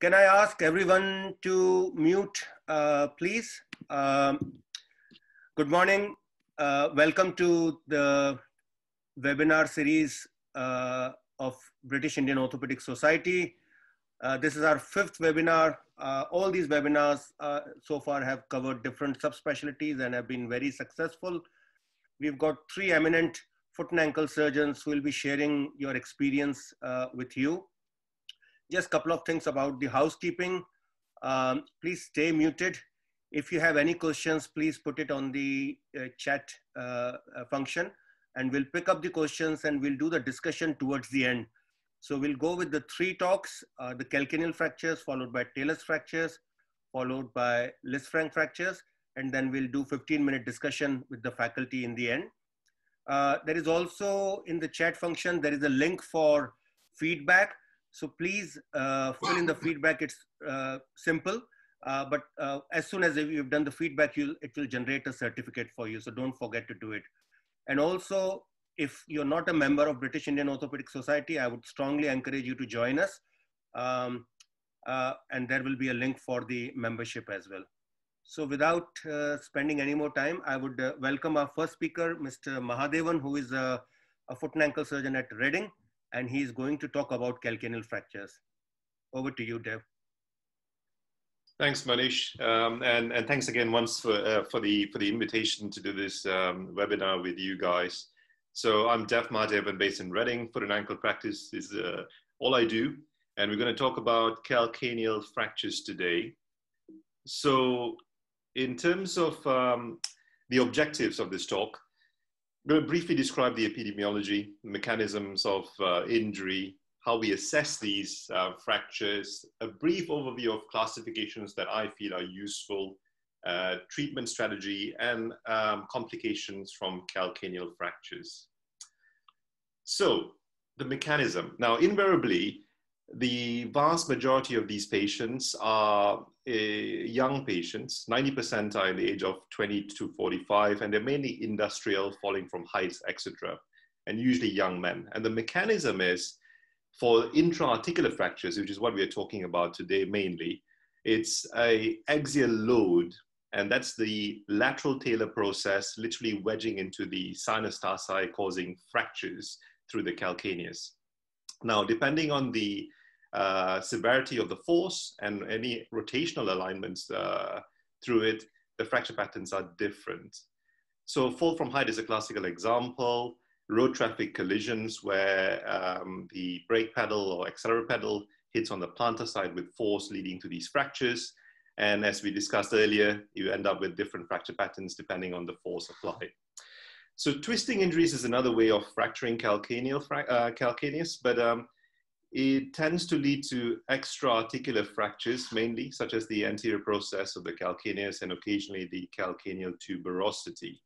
can I ask everyone to mute, uh, please? Um, good morning. Uh, welcome to the webinar series uh, of British Indian Orthopedic Society. Uh, this is our fifth webinar. Uh, all these webinars uh, so far have covered different subspecialties and have been very successful. We've got three eminent foot and ankle surgeons who will be sharing your experience with you. Just a couple of things about the housekeeping. Um, please stay muted. If you have any questions, please put it on the uh, chat uh, uh, function and we'll pick up the questions and we'll do the discussion towards the end. So we'll go with the three talks, uh, the calcaneal fractures, followed by talus fractures, followed by Lisfranc fractures, and then we'll do 15 minute discussion with the faculty in the end. Uh, there is also in the chat function, there is a link for feedback. So please uh, fill in the feedback. It's uh, simple, uh, but as soon as you've done the feedback, you'll, it will generate a certificate for you. So don't forget to do it. And also, if you're not a member of British Indian Orthopedic Society, I would strongly encourage you to join us. Um, uh, and there will be a link for the membership as well. So without uh, spending any more time, I would uh, welcome our first speaker, Mr. Mahadevan, who is a, a foot and ankle surgeon at Reading and he's going to talk about calcaneal fractures. Over to you, Dev. Thanks, Manish, um, and and thanks again once for uh, for the for the invitation to do this um, webinar with you guys. So I'm Dev Mahadevan, based in Reading. Foot and ankle practice is uh, all I do, and we're going to talk about calcaneal fractures today. So, in terms of um, the objectives of this talk, I'm going to briefly describe the epidemiology, mechanisms of uh, injury, how we assess these uh, fractures, a brief overview of classifications that I feel are useful, uh, treatment strategy, and um, complications from calcaneal fractures. So, the mechanism. Now, invariably, the vast majority of these patients are uh, young patients. 90% are in the age of 20 to 45, and they're mainly industrial, falling from heights, etc., and usually young men. And the mechanism is for intra-articular fractures, which is what we are talking about today mainly, it's a axial load, and that's the lateral talar process, literally wedging into the sinus tarsi, causing fractures through the calcaneus. Now, depending on the uh, severity of the force and any rotational alignments uh, through it, the fracture patterns are different. So fall from height is a classical example. Road traffic collisions where um, the brake pedal or accelerator pedal hits on the plantar side with force leading to these fractures. And as we discussed earlier, you end up with different fracture patterns depending on the force applied. So twisting injuries is another way of fracturing calcaneal, uh, calcaneus, but um, it tends to lead to extra-articular fractures mainly, such as the anterior process of the calcaneus and occasionally the calcaneal tuberosity.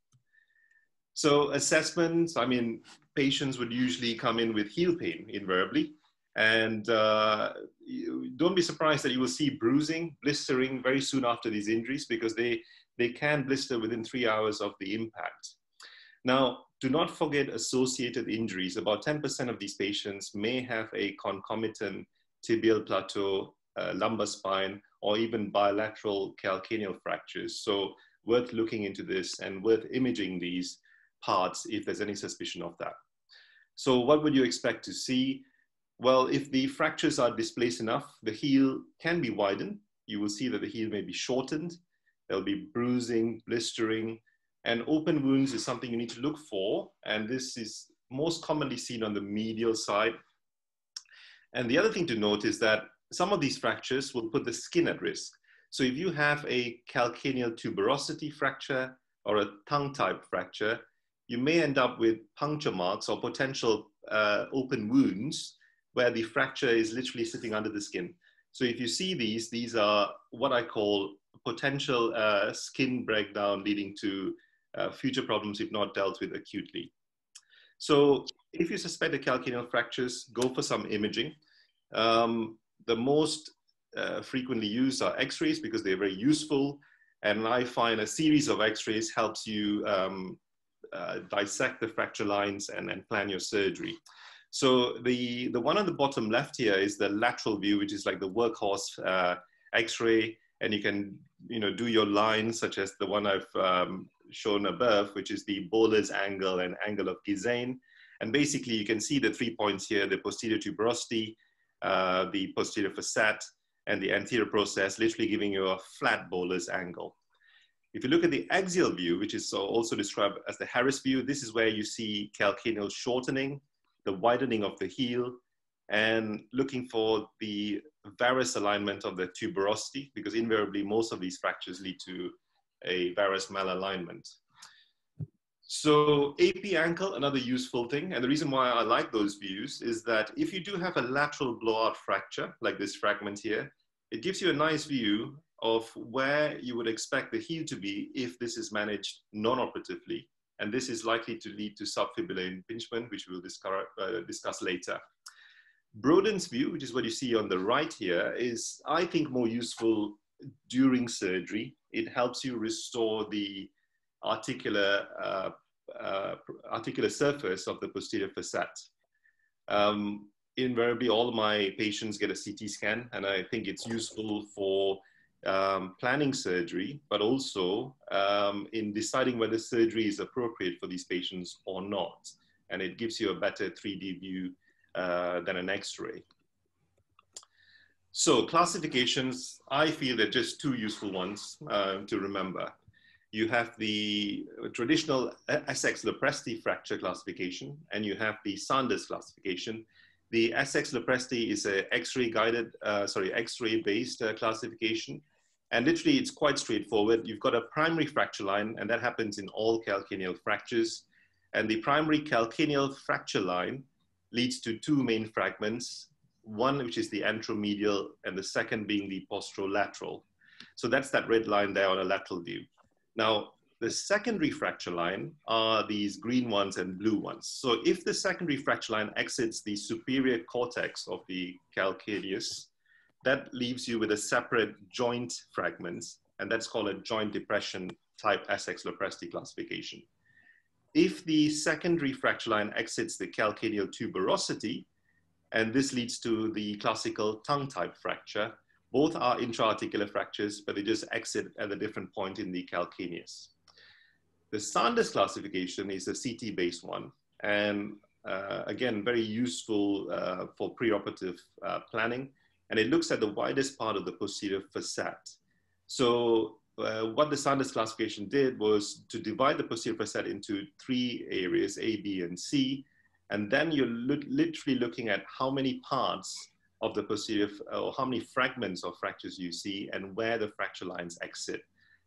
So assessments, I mean, patients would usually come in with heel pain invariably. And uh, don't be surprised that you will see bruising, blistering very soon after these injuries because they, they can blister within three hours of the impact. Now, do not forget associated injuries. About 10% of these patients may have a concomitant tibial plateau, uh, lumbar spine, or even bilateral calcaneal fractures. So worth looking into this and worth imaging these parts if there's any suspicion of that. So what would you expect to see? Well, if the fractures are displaced enough, the heel can be widened. You will see that the heel may be shortened. There'll be bruising, blistering, and open wounds is something you need to look for. And this is most commonly seen on the medial side. And the other thing to note is that some of these fractures will put the skin at risk. So if you have a calcaneal tuberosity fracture or a tongue type fracture, you may end up with puncture marks or potential uh, open wounds where the fracture is literally sitting under the skin. So if you see these, these are what I call potential uh, skin breakdown leading to uh, future problems if not dealt with acutely. So if you suspect a calcaneal fractures, go for some imaging. Um, the most uh, frequently used are x-rays because they're very useful. And I find a series of x-rays helps you um, uh, dissect the fracture lines and, and plan your surgery. So the, the one on the bottom left here is the lateral view, which is like the workhorse uh, x-ray. And you can you know, do your lines such as the one I've um, shown above, which is the Böhler's angle and angle of Gissane. And basically you can see the three points here, the posterior tuberosity, uh, the posterior facet, and the anterior process, literally giving you a flat Böhler's angle. If you look at the axial view, which is also described as the Harris view, this is where you see calcaneal shortening, the widening of the heel, and looking for the varus alignment of the tuberosity, because invariably most of these fractures lead to a varus malalignment. So AP ankle, another useful thing, and the reason why I like those views is that if you do have a lateral blowout fracture, like this fragment here, it gives you a nice view of where you would expect the heel to be if this is managed non-operatively. And this is likely to lead to subfibular impingement, which we'll discuss, uh, discuss later. Broden's view, which is what you see on the right here, is, I think, more useful during surgery. It helps you restore the articular, uh, uh, articular surface of the posterior facet. Um, invariably, all my patients get a CT scan, and I think it's useful for um, planning surgery, but also um, in deciding whether surgery is appropriate for these patients or not. And it gives you a better 3D view uh, than an X-ray. So classifications, I feel they're just two useful ones uh, to remember. You have the traditional Essex-Lopresti fracture classification, and you have the Sanders classification. The Essex-Lopresti is a X-ray guided, uh, sorry, X-ray based uh, classification. And literally it's quite straightforward. You've got a primary fracture line, and that happens in all calcaneal fractures. And the primary calcaneal fracture line leads to two main fragments, one which is the anteromedial and the second being the posterolateral. So that's that red line there on a lateral view. Now, the secondary fracture line are these green ones and blue ones. So if the secondary fracture line exits the superior cortex of the calcaneus, that leaves you with a separate joint fragment, and that's called a joint depression type Essex-Lopresti classification. If the secondary fracture line exits the calcaneal tuberosity, and this leads to the classical tongue type fracture, both are intra-articular fractures, but they just exit at a different point in the calcaneus. The Sanders classification is a CT-based one, and uh, again, very useful uh, for preoperative uh, planning and it looks at the widest part of the posterior facet. So uh, what the Sanders classification did was to divide the posterior facet into three areas, A, B, and C, and then you're literally looking at how many parts of the posterior, or how many fragments of fractures you see and where the fracture lines exit.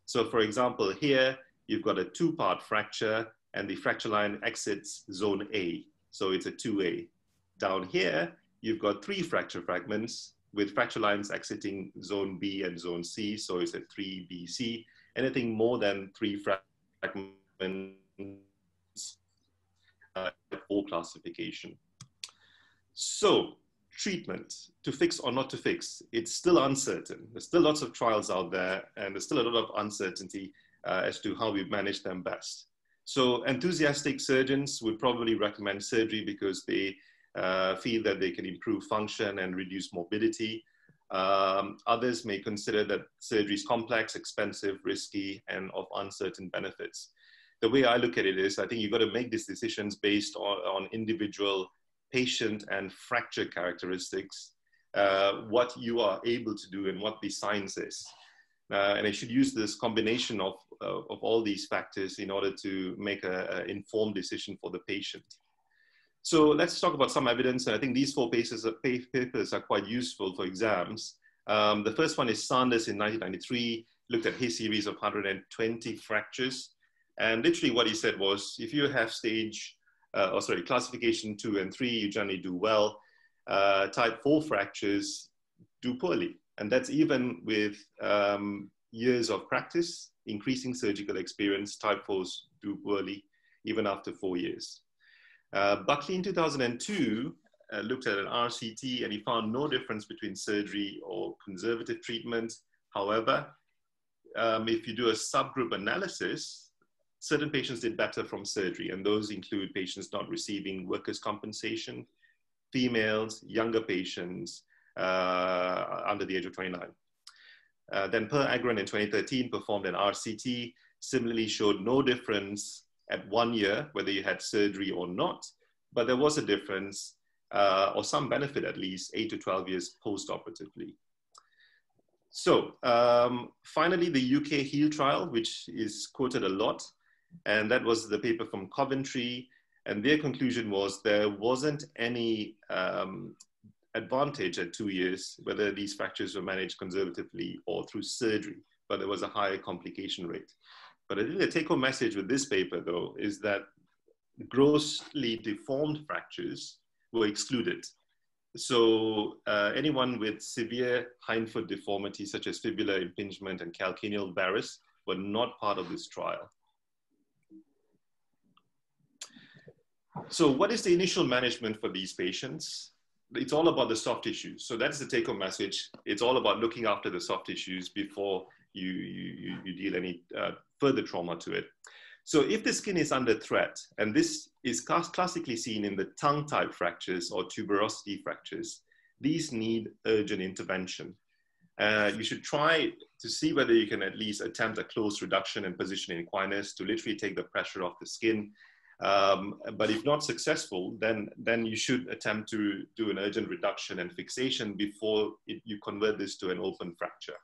So for example, here, you've got a two-part fracture and the fracture line exits zone A. So it's a 2A. Down here, you've got three fracture fragments with fracture lines exiting zone B and zone C, so it's a 3BC. Anything more than three fragments uh, classification. So treatment to fix or not to fix, it's still uncertain. There's still lots of trials out there and there's still a lot of uncertainty uh, as to how we manage them best. So enthusiastic surgeons would probably recommend surgery because they uh, feel that they can improve function and reduce morbidity. Um, others may consider that surgery is complex, expensive, risky, and of uncertain benefits. The way I look at it is I think you've got to make these decisions based on, on individual patient and fracture characteristics, uh, what you are able to do and what the science is. Uh, and I should use this combination of, uh, of all these factors in order to make an informed decision for the patient. So let's talk about some evidence. And I think these four papers, are quite useful for exams. Um, the first one is Sanders in 1993, looked at his series of 120 fractures. And literally what he said was, if you have stage, uh, or sorry, classification two and three, you generally do well. Uh, type four fractures do poorly. And that's even with um, years of practice, increasing surgical experience, type fours do poorly, even after four years. Uh, Buckley in 2002 uh, looked at an RCT and he found no difference between surgery or conservative treatment. However, um, if you do a subgroup analysis, certain patients did better from surgery, and those include patients not receiving workers' compensation, females, younger patients uh, under the age of 29. Uh, then Per Ågren in 2013 performed an RCT, similarly showed no difference at one year, whether you had surgery or not, but there was a difference, uh, or some benefit at least, 8 to 12 years post-operatively. So um, finally, the UK HEAL trial, which is quoted a lot, and that was the paper from Coventry, and their conclusion was there wasn't any um, advantage at two years, whether these fractures were managed conservatively or through surgery, but there was a higher complication rate. But I think the take home message with this paper, though, is that grossly deformed fractures were excluded. So uh, anyone with severe hindfoot deformity, such as fibular impingement and calcaneal varus, were not part of this trial. So what is the initial management for these patients? It's all about the soft tissues. So that's the take home message. It's all about looking after the soft tissues before you, you, you deal any uh, further trauma to it. So if the skin is under threat, and this is classically seen in the tongue type fractures or tuberosity fractures, these need urgent intervention. Uh, you should try to see whether you can at least attempt a close reduction in position in equinus to literally take the pressure off the skin. Um, but if not successful, then, then you should attempt to do an urgent reduction and fixation before it, you convert this to an open fracture.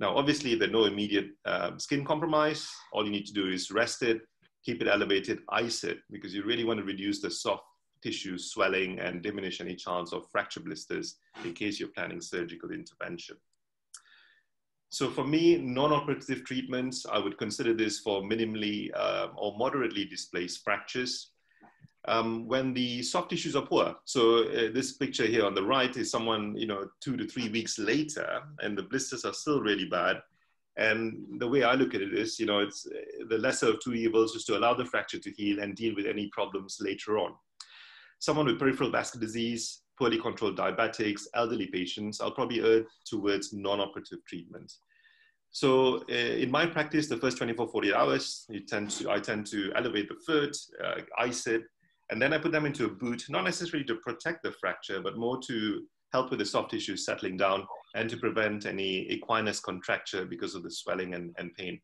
Now, obviously, there's no immediate uh, skin compromise. All you need to do is rest it, keep it elevated, ice it, because you really want to reduce the soft tissue swelling and diminish any chance of fracture blisters in case you're planning surgical intervention. So for me, non-operative treatments, I would consider this for minimally uh, or moderately displaced fractures um, when the soft tissues are poor. So uh, this picture here on the right is someone, you know, two to three weeks later, and the blisters are still really bad. And the way I look at it is, you know, it's uh, the lesser of two evils is to allow the fracture to heal and deal with any problems later on. Someone with peripheral vascular disease, poorly controlled diabetics, elderly patients, I'll probably err towards non-operative treatment. So uh, in my practice, the first 24, 48 hours, you tend to, I tend to elevate the foot, uh, ice it, and then I put them into a boot, not necessarily to protect the fracture, but more to help with the soft tissue settling down and to prevent any equinus contracture because of the swelling and, and pain.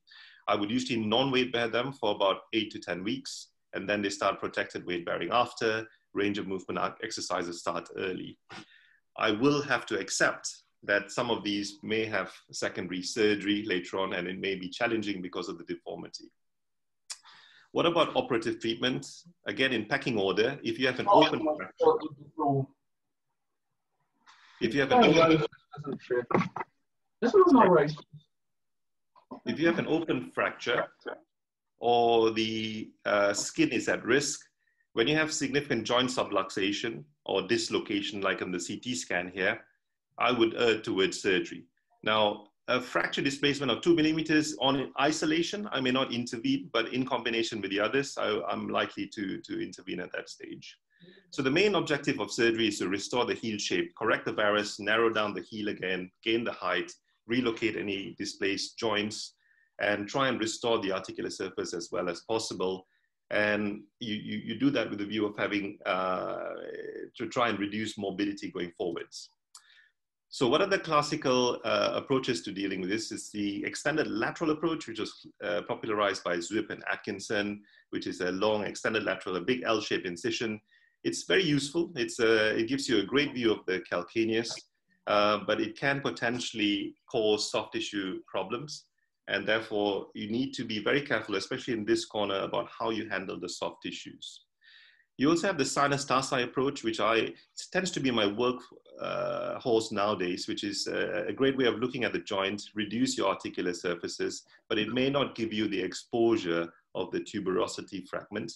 I would usually non-weight bear them for about eight to 10 weeks, and then they start protected weight bearing after, range of movement exercises start early. I will have to accept that some of these may have secondary surgery later on, and it may be challenging because of the deformity. What about operative treatment? Again, in packing order, if you have an open fracture, if you have an open, if you have an open fracture or the uh, skin is at risk, when you have significant joint subluxation or dislocation, like on the CT scan here, I would err towards surgery. Now, a fracture displacement of two millimeters on isolation, I may not intervene, but in combination with the others, I, am likely to, to intervene at that stage. So the main objective of surgery is to restore the heel shape, correct the varus, narrow down the heel again, gain the height, relocate any displaced joints, and try and restore the articular surface as well as possible. And you, you, you do that with the view of having uh, to try and reduce mobility going forwards. So what are the classical uh, approaches to dealing with this? Is the extended lateral approach, which was uh, popularized by Zwipp and Atkinson, which is a long extended lateral, a big L-shaped incision. It's very useful. It's a, uh, it gives you a great view of the calcaneus, uh, but it can potentially cause soft tissue problems. And therefore, you need to be very careful, especially in this corner, about how you handle the soft tissues. You also have the sinus tarsi approach, which I tends to be my work uh, horse nowadays, which is a, a, great way of looking at the joint, reduce your articular surfaces, but it may not give you the exposure of the tuberosity fragment.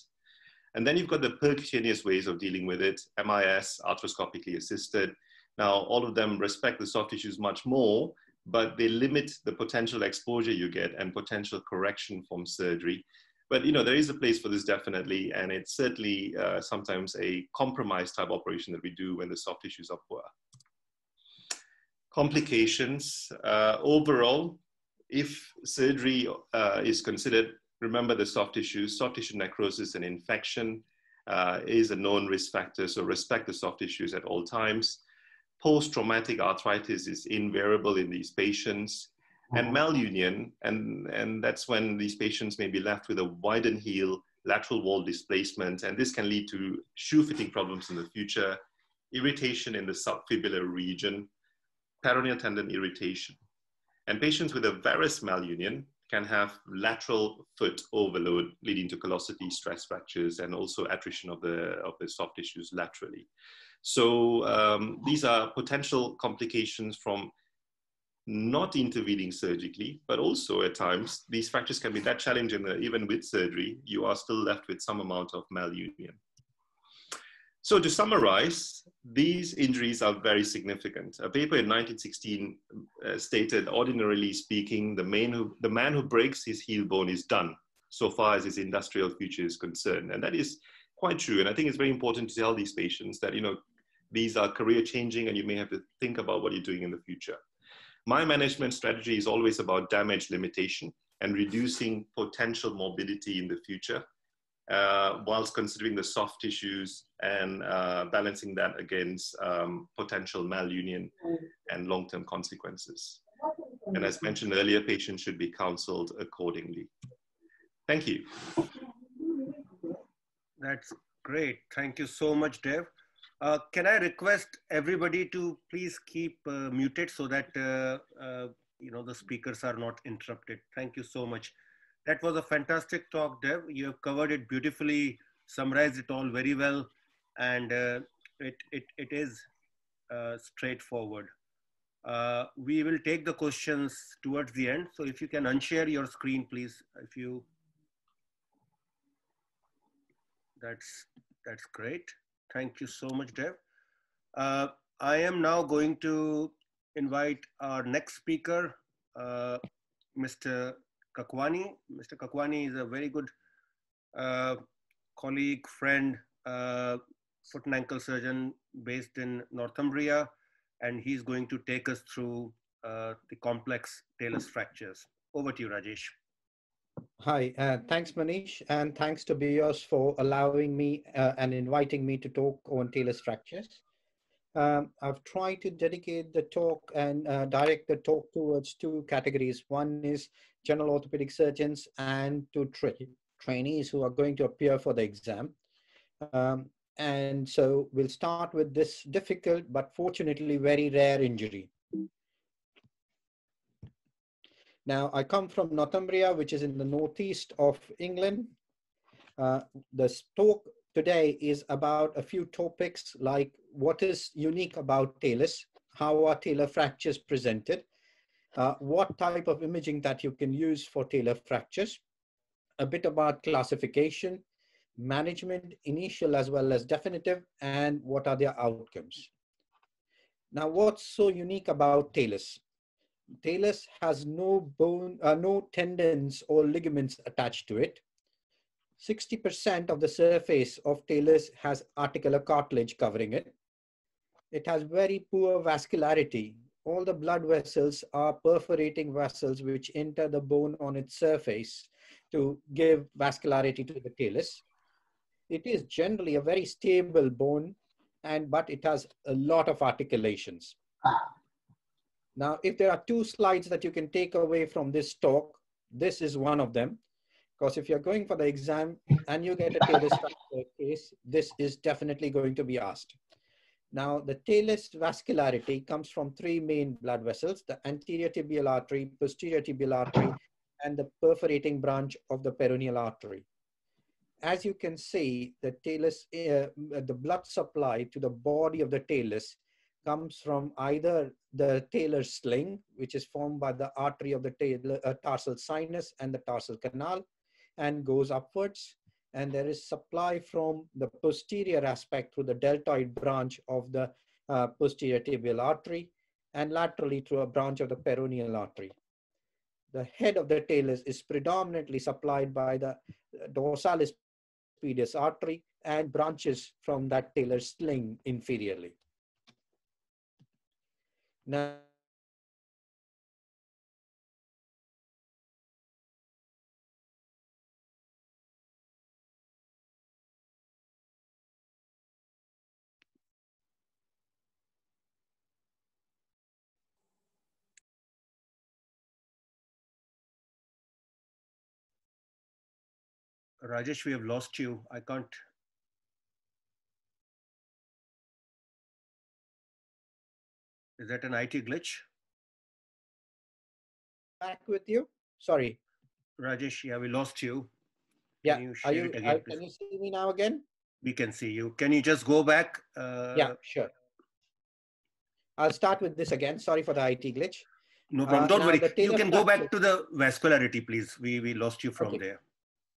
And then you've got the percutaneous ways of dealing with it, MIS, arthroscopically assisted. Now, all of them respect the soft tissues much more, but they limit the potential exposure you get and potential correction from surgery but you know there is a place for this definitely and it's certainly uh, sometimes a compromise type operation that we do when the soft tissues are poor complications uh, overall if surgery uh, is considered remember the soft tissues soft tissue necrosis and infection uh, is a known risk factor, so respect the soft tissues at all times. Post-traumatic arthritis is invariable in these patients. And mm-hmm. malunion, and, and that's when these patients may be left with a widened heel, lateral wall displacement, and this can lead to shoe fitting problems in the future, irritation in the subfibular region, peroneal tendon irritation. And patients with a varus malunion can have lateral foot overload leading to callosity, stress fractures, and also attrition of the, of the soft tissues laterally. So um, these are potential complications from not intervening surgically, but also at times these fractures can be that challenging that even with surgery, you are still left with some amount of malunion. So to summarize, these injuries are very significant. A paper in 1916 uh, stated, ordinarily speaking, the, who, the man who breaks his heel bone is done, so far as his industrial future is concerned. And that is quite true. And I think it's very important to tell these patients that, you know, these are career changing and you may have to think about what you're doing in the future. My management strategy is always about damage limitation and reducing potential morbidity in the future uh, whilst considering the soft tissues and uh, balancing that against um, potential malunion and long-term consequences. And as mentioned earlier, patients should be counseled accordingly. Thank you. That's great. Thank you so much, Dev. Uh, can I request everybody to please keep uh, muted so that uh, uh, you know the speakers are not interrupted. Thank you so much. That was a fantastic talk, Dev. You have covered it beautifully, summarized it all very well, and uh, it, it, it is uh, straightforward. We will take the questions towards the end. So if you can unshare your screen, please, if you, that's, that's great. Thank you so much, Dev. Uh, I am now going to invite our next speaker, uh, Mr. Kakwani. Mr. Kakwani is a very good uh, colleague, friend, uh, foot and ankle surgeon based in Northumbria, and he's going to take us through uh, the complex talus fractures. Over to you, Rajesh. Hi, uh, thanks Manish, and thanks to BIOS for allowing me uh, and inviting me to talk on talus fractures. Um, I've tried to dedicate the talk and uh, direct the talk towards two categories. One is general orthopedic surgeons and to tra trainees who are going to appear for the exam. Um, and so we'll start with this difficult but fortunately very rare injury. Now, I come from Northumbria, which is in the northeast of England. Uh, the talk today is about a few topics like what is unique about talus, how are talar fractures presented, uh, what type of imaging that you can use for talar fractures, a bit about classification, management, initial as well as definitive, and what are their outcomes. Now, what's so unique about talus? Talus has no bone, uh, no tendons or ligaments attached to it. 60% of the surface of talus has articular cartilage covering it. It has very poor vascularity, all the blood vessels are perforating vessels which enter the bone on its surface to give vascularity to the talus. It is generally a very stable bone, and but it has a lot of articulations. Now, if there are two slides that you can take away from this talk, this is one of them. Because if you're going for the exam and you get a talus case, this is definitely going to be asked. Now, the talus vascularity comes from three main blood vessels, the anterior tibial artery, posterior tibial artery, and the perforating branch of the peroneal artery. As you can see, the talus, uh, the blood supply to the body of the talus comes from either the talar sling, which is formed by the artery of the talar, uh, tarsal sinus and the tarsal canal, and goes upwards and there is supply from the posterior aspect through the deltoid branch of the uh, posterior tibial artery and laterally through a branch of the peroneal artery. The head of the talus is predominantly supplied by the dorsalis pedis artery and branches from that talar sling inferiorly. No. Rajesh, we have lost you. I can't Is that an IT glitch? Back with you. Sorry. Rajesh, yeah, we lost you. Yeah. Can you Are you, it uh, again, can you see me now again? We can see you. Can you just go back? Uh, yeah, sure. I'll start with this again. Sorry for the IT glitch. No problem. Uh, Don't now worry. You can go back to the vascularity, please. We, we lost you from Okay. there.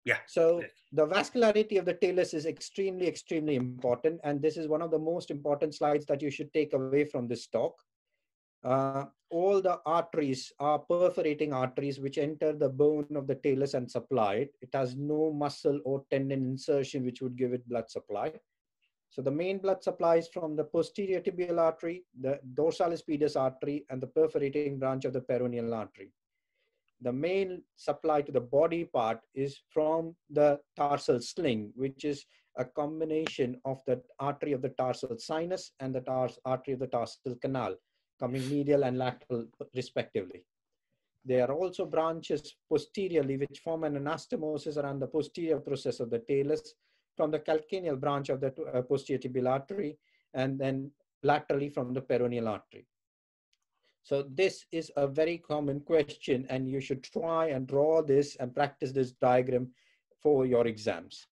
Yeah. So the vascularity of the talus is extremely, extremely important. And this is one of the most important slides that you should take away from this talk. Uh, all the arteries are perforating arteries which enter the bone of the talus and supply it. It has no muscle or tendon insertion which would give it blood supply. So the main blood supply is from the posterior tibial artery, the dorsalis pedis artery, and the perforating branch of the peroneal artery the main supply to the body part is from the tarsal sling, which is a combination of the artery of the tarsal sinus and the tars artery of the tarsal canal, coming medial and lateral respectively. There are also branches posteriorly which form an anastomosis around the posterior process of the talus from the calcaneal branch of the uh, posterior tibial artery and then laterally from the peroneal artery. So this is a very common question and you should try and draw this and practice this diagram for your exams.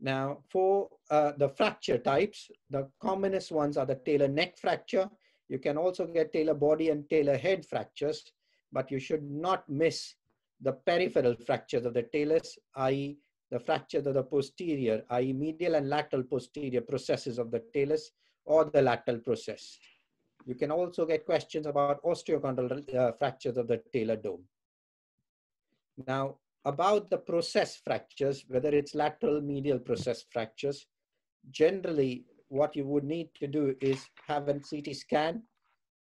Now for uh, the fracture types, the commonest ones are the talar neck fracture. You can also get talar body and talar head fractures, but you should not miss the peripheral fractures of the talus, i.e. the fractures of the posterior, i.e. medial and lateral posterior processes of the talus or the lateral process. You can also get questions about osteochondral uh, fractures of the talar dome. Now, about the process fractures, whether it's lateral medial process fractures, generally what you would need to do is have a CT scan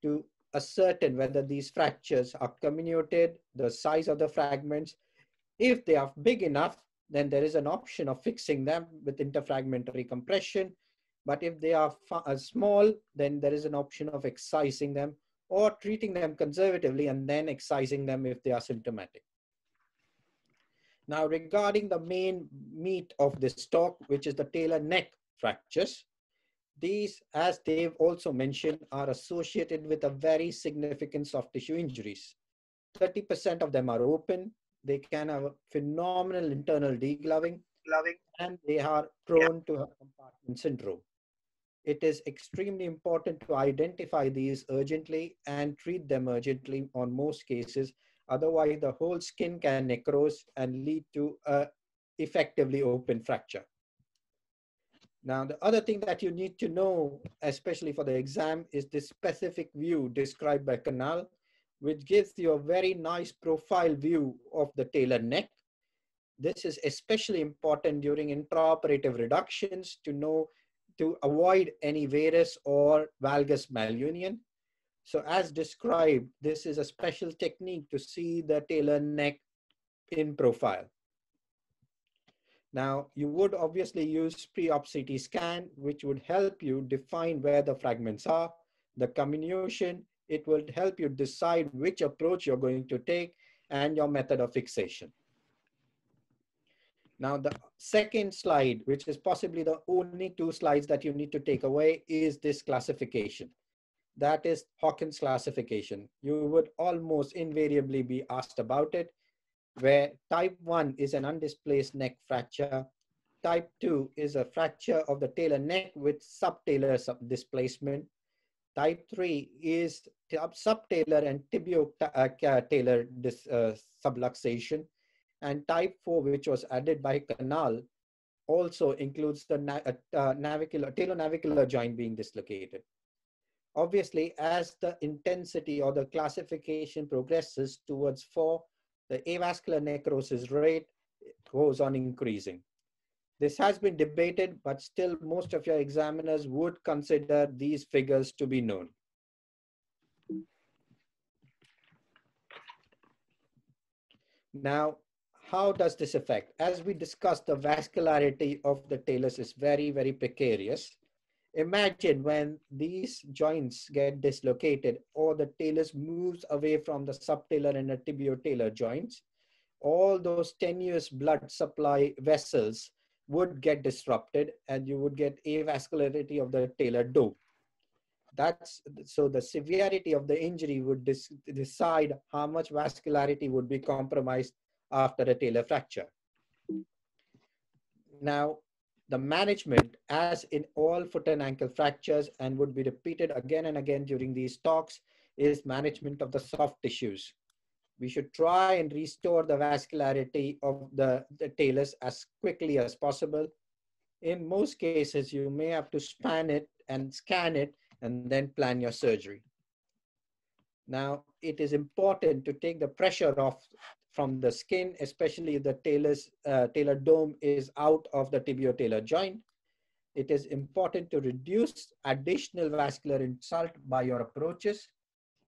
to ascertain whether these fractures are comminuted, the size of the fragments. If they are big enough, then there is an option of fixing them with interfragmentary compression but if they are uh, small, then there is an option of excising them or treating them conservatively and then excising them if they are symptomatic. Now, regarding the main meat of this talk, which is the talar neck fractures, these, as Dave also mentioned, are associated with a very significant soft tissue injuries. 30% of them are open. They can have a phenomenal internal degloving, and they are prone to a compartment syndrome it is extremely important to identify these urgently and treat them urgently on most cases. Otherwise, the whole skin can necrose and lead to a effectively open fracture. Now, the other thing that you need to know, especially for the exam, is the specific view described by Canale, which gives you a very nice profile view of the talar neck. This is especially important during intraoperative reductions to know to avoid any varus or valgus malunion. So as described, this is a special technique to see the talar neck in profile. Now, you would obviously use pre-op CT scan, which would help you define where the fragments are, the comminution, it will help you decide which approach you're going to take and your method of fixation. Now, the second slide, which is possibly the only two slides that you need to take away, is this classification. That is Hawkins classification. You would almost invariably be asked about it, where type 1 is an undisplaced neck fracture. Type 2 is a fracture of the talar neck with subtalar sub displacement. Type 3 is subtalar and tibio-talar uh, subluxation and type 4 which was added by Canale also includes the na uh, navicular talonavicular joint being dislocated obviously as the intensity or the classification progresses towards 4 the avascular necrosis rate goes on increasing this has been debated but still most of your examiners would consider these figures to be known now how does this affect? As we discussed, the vascularity of the talus is very, very precarious. Imagine when these joints get dislocated or the talus moves away from the subtalar and the tibiotalar joints, all those tenuous blood supply vessels would get disrupted and you would get avascularity of the talar dome. That's so the severity of the injury would decide how much vascularity would be compromised after a talar fracture. Now, the management, as in all foot and ankle fractures, and would be repeated again and again during these talks, is management of the soft tissues. We should try and restore the vascularity of the, the talus as quickly as possible. In most cases, you may have to span it and scan it and then plan your surgery. Now, it is important to take the pressure off from the skin, especially if the talus, uh, talar dome is out of the tibio-talar joint. It is important to reduce additional vascular insult by your approaches.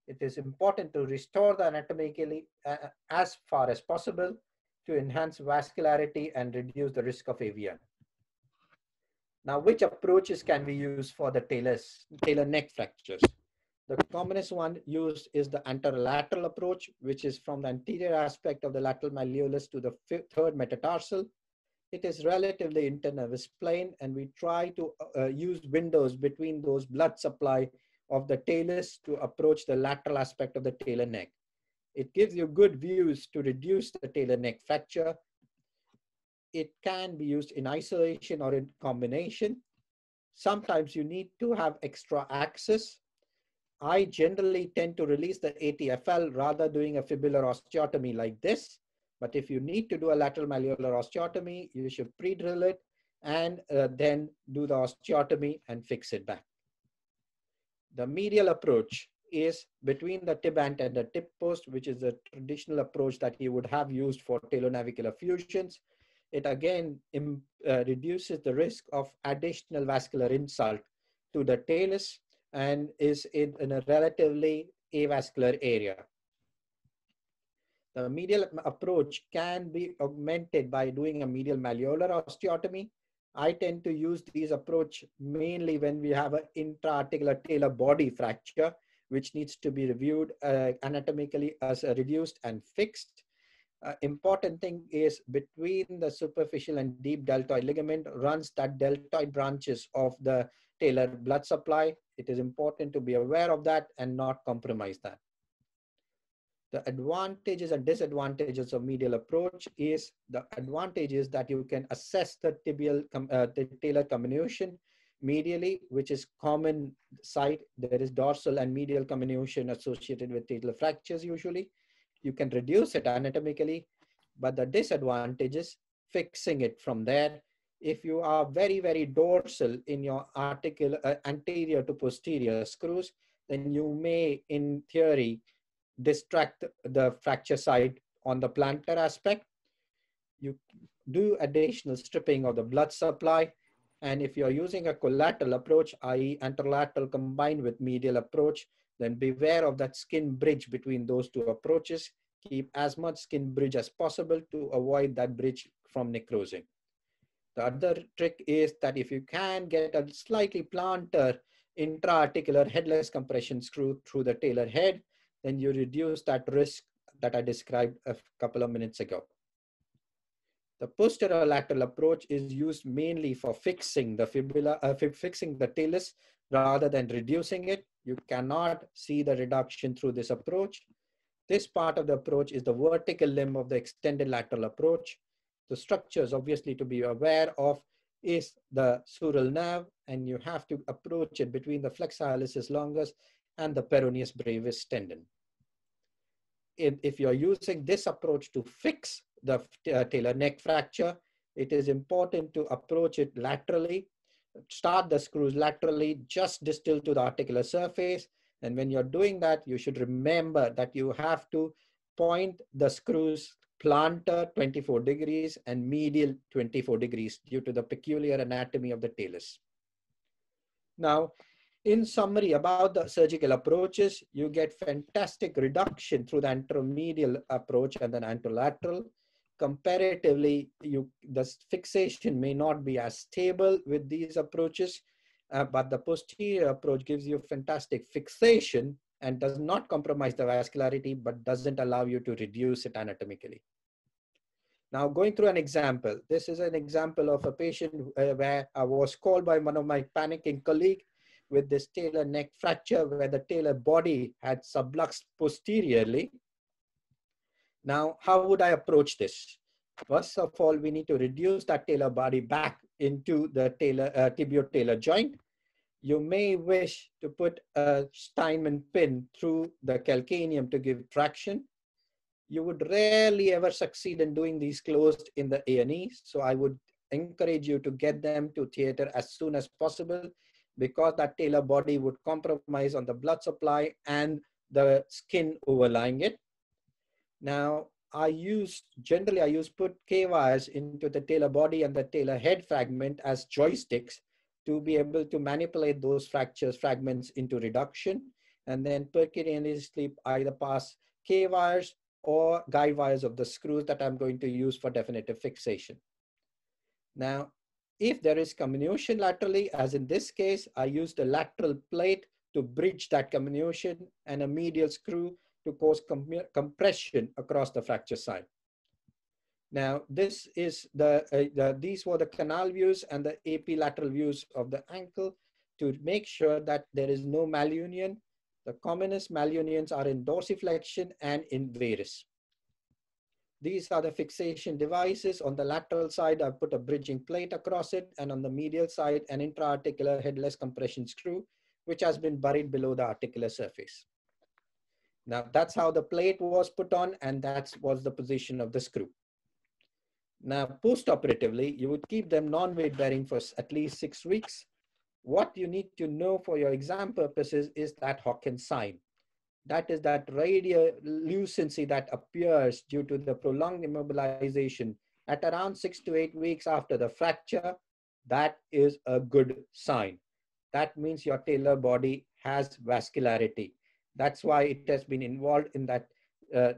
It is important to restore the anatomically uh, as far as possible to enhance vascularity and reduce the risk of AVN. Now, which approaches can we use for the talus, talar neck fractures? The commonest one used is the anterolateral approach, which is from the anterior aspect of the lateral malleolus to the third metatarsal. It is relatively internervous plane, and we try to uh, use windows between those blood supply of the talus to approach the lateral aspect of the talar neck. It gives you good views to reduce the talar neck fracture. It can be used in isolation or in combination. Sometimes you need to have extra access I generally tend to release the ATFL rather doing a fibular osteotomy like this. But if you need to do a lateral malleolar osteotomy, you should pre-drill it and uh, then do the osteotomy and fix it back. The medial approach is between the tibant and the tib post, which is the traditional approach that you would have used for talonavicular fusions. It again uh, reduces the risk of additional vascular insult to the talus and is in, in a relatively avascular area. The medial approach can be augmented by doing a medial malleolar osteotomy. I tend to use these approach mainly when we have an intra-articular talar body fracture, which needs to be reviewed uh, anatomically as reduced and fixed. Uh, important thing is between the superficial and deep deltoid ligament runs that deltoid branches of the talar blood supply it is important to be aware of that and not compromise that. The advantages and disadvantages of medial approach is the advantage is that you can assess the tibial uh, the talar comminution medially, which is common site. There is dorsal and medial comminution associated with talar fractures usually. You can reduce it anatomically, but the disadvantage is fixing it from there if you are very, very dorsal in your article uh, anterior to posterior screws, then you may, in theory, distract the fracture site on the plantar aspect. You do additional stripping of the blood supply. And if you're using a collateral approach, i.e. anterolateral combined with medial approach, then beware of that skin bridge between those two approaches. Keep as much skin bridge as possible to avoid that bridge from necrosing. The other trick is that if you can get a slightly plantar intra-articular headless compression screw through the talar head, then you reduce that risk that I described a couple of minutes ago. The posterolateral approach is used mainly for fixing the fibula, uh, fixing the talus rather than reducing it. You cannot see the reduction through this approach. This part of the approach is the vertical limb of the extended lateral approach the structures obviously to be aware of is the sural nerve and you have to approach it between the flexor hallucis longus and the peroneus brevis tendon. If, if you're using this approach to fix the uh, talar neck fracture, it is important to approach it laterally, start the screws laterally, just distal to the articular surface. And when you're doing that, you should remember that you have to point the screws plantar 24 degrees and medial 24 degrees due to the peculiar anatomy of the talus. Now, in summary about the surgical approaches, you get fantastic reduction through the anteromedial approach and then anterolateral. Comparatively, you, the fixation may not be as stable with these approaches, uh, but the posterior approach gives you fantastic fixation and does not compromise the vascularity, but doesn't allow you to reduce it anatomically. Now, going through an example, this is an example of a patient uh, where I was called by one of my panicking colleague with this talar neck fracture where the talar body had subluxed posteriorly. Now, how would I approach this? First of all, we need to reduce that talar body back into the uh, tibio-talar joint. You may wish to put a Steinmann pin through the calcaneum to give traction. You would rarely ever succeed in doing these closed in the A&E. So I would encourage you to get them to theater as soon as possible because that talar body would compromise on the blood supply and the skin overlying it. Now, I use, generally I use put K-wires into the talar body and the talar head fragment as joysticks to be able to manipulate those fractures fragments into reduction and then percutaneously either pass K-wires or guide wires of the screws that I'm going to use for definitive fixation. Now, if there is comminution laterally, as in this case, I used a lateral plate to bridge that comminution and a medial screw to cause com compression across the fracture site. Now, this is the, uh, the, these were the Canale views and the AP lateral views of the ankle to make sure that there is no malunion. The commonest malunions are in dorsiflexion and in varus. These are the fixation devices. On the lateral side, I've put a bridging plate across it, and on the medial side, an intra-articular headless compression screw, which has been buried below the articular surface. Now, that's how the plate was put on, and that was the position of the screw. Now, post-operatively, you would keep them non-weight bearing for at least six weeks. What you need to know for your exam purposes is that Hawkins sign. That is that radiolucency that appears due to the prolonged immobilization at around six to eight weeks after the fracture. That is a good sign. That means your talar body has vascularity. That's why it has been involved in that uh,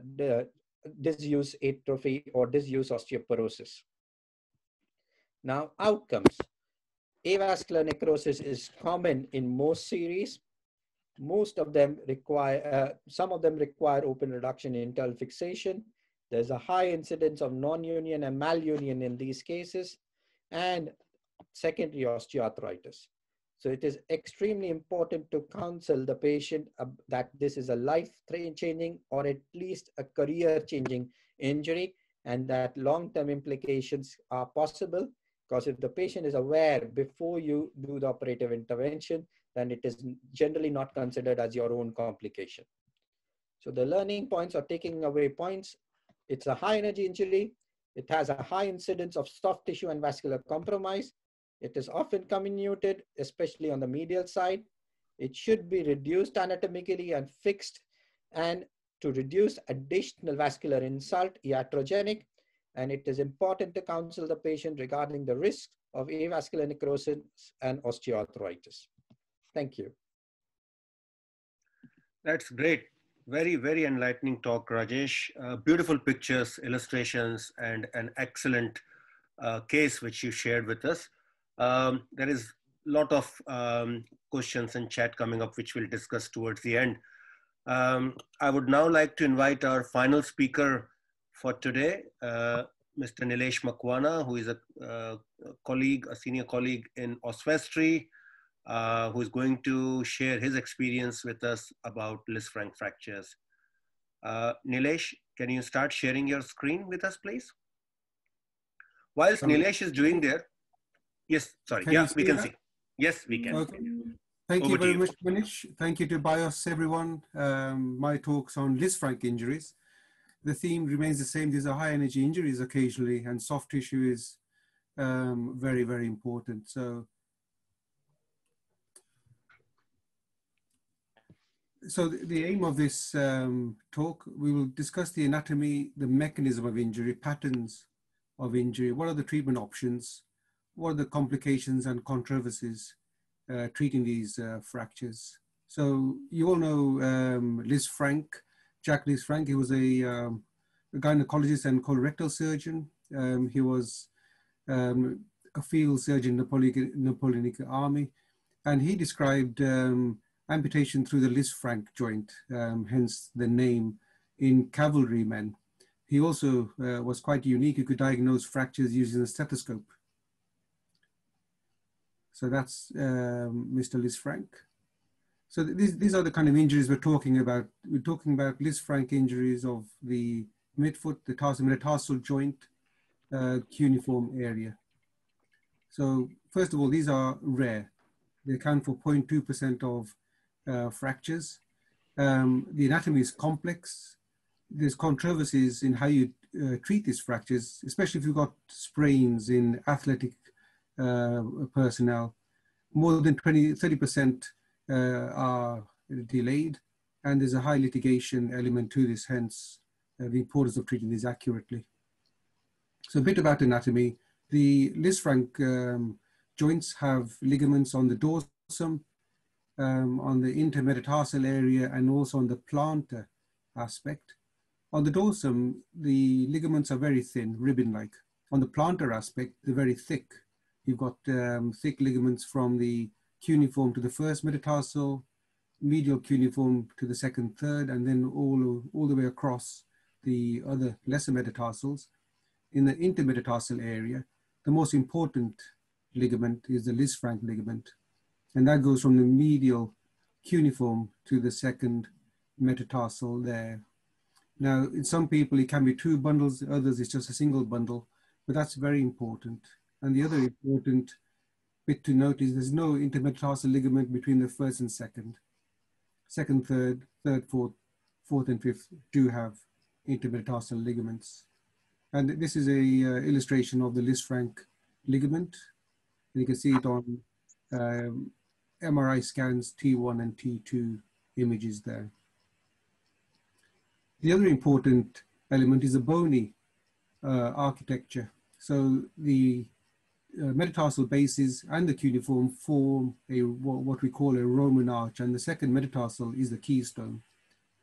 disuse atrophy or disuse osteoporosis. Now, outcomes. Avascular necrosis is common in most series most of them require, uh, some of them require open reduction in internal fixation. There's a high incidence of non-union and malunion in these cases and secondary osteoarthritis. So it is extremely important to counsel the patient that this is a life-changing or at least a career-changing injury and that long-term implications are possible because if the patient is aware before you do the operative intervention, then it is generally not considered as your own complication. So the learning points or taking away points, it's a high energy injury. It has a high incidence of soft tissue and vascular compromise. It is often comminuted, especially on the medial side. It should be reduced anatomically and fixed and to reduce additional vascular insult, iatrogenic, and it is important to counsel the patient regarding the risk of avascular necrosis and osteoarthritis. Thank you. That's great. Very, very enlightening talk, Rajesh. Uh, beautiful pictures, illustrations, and an excellent uh, case which you shared with us. Um, there is a lot of um, questions and chat coming up, which we'll discuss towards the end. Um, I would now like to invite our final speaker for today, uh, Mr. Nilesh Makwana, who is a, uh, colleague, a senior colleague in Oswestry, uh, who is going to share his experience with us about Lisfranc fractures. Uh, Nilesh, can you start sharing your screen with us, please? Whilst Nilesh is doing there, yes, sorry, yeah, we can that? see. Yes, we can. Okay. Thank Over you very you. much, Manish. Thank you to BIOS, everyone. Um, my talk's on Lisfranc injuries. The theme remains the same. These are high energy injuries occasionally, and soft tissue is um, very, very important. So so the aim of this um, talk, we will discuss the anatomy, the mechanism of injury, patterns of injury, what are the treatment options, what are the complications and controversies uh, treating these uh, fractures. So you all know um, Frank, Jacques Lisfranc. he was a, um, a gynecologist and colorectal surgeon. Um, he was um, a field surgeon in the Napoleonic Army, and he described um, amputation through the Lisfranc joint, um, hence the name in cavalrymen. he also uh, was quite unique. He could diagnose fractures using a stethoscope. So that's um, Mr. Lisfranc. So these, these are the kind of injuries we're talking about. We're talking about Liz Lisfranc injuries of the midfoot, the metatarsal joint, uh, cuneiform area. So first of all, these are rare. They account for 0.2% of uh, fractures. Um, the anatomy is complex. There's controversies in how you uh, treat these fractures, especially if you've got sprains in athletic personnel. More than 20, 30% uh, are delayed, and there's a high litigation element to this, hence uh, the importance of treating these accurately. So a bit about anatomy. The Lisfranc um, joints have ligaments on the dorsum, um, on the intermetatarsal area, and also on the plantar aspect. On the dorsum, the ligaments are very thin, ribbon-like. On the plantar aspect, they're very thick. You've got um, thick ligaments from the cuneiform to the first metatarsal, medial cuneiform to the second, third, and then all, all the way across the other lesser metatarsals. In the intermetatarsal area, the most important ligament is the Lisfranc ligament, and that goes from the medial cuneiform to the second metatarsal there. Now, in some people, it can be two bundles, others it's just a single bundle, but that's very important. And the other important bit to note is there's no intermetatarsal ligament between the first and second. Second, third, third, fourth, fourth and fifth do have intermetatarsal ligaments. And this is a uh, illustration of the Lisfranc ligament. And you can see it on um, MRI scans T1 and T2 images there. The other important element is the bony uh, architecture. So the metatarsal bases and the cuneiform form a what we call a Roman arch, and the second metatarsal is the keystone.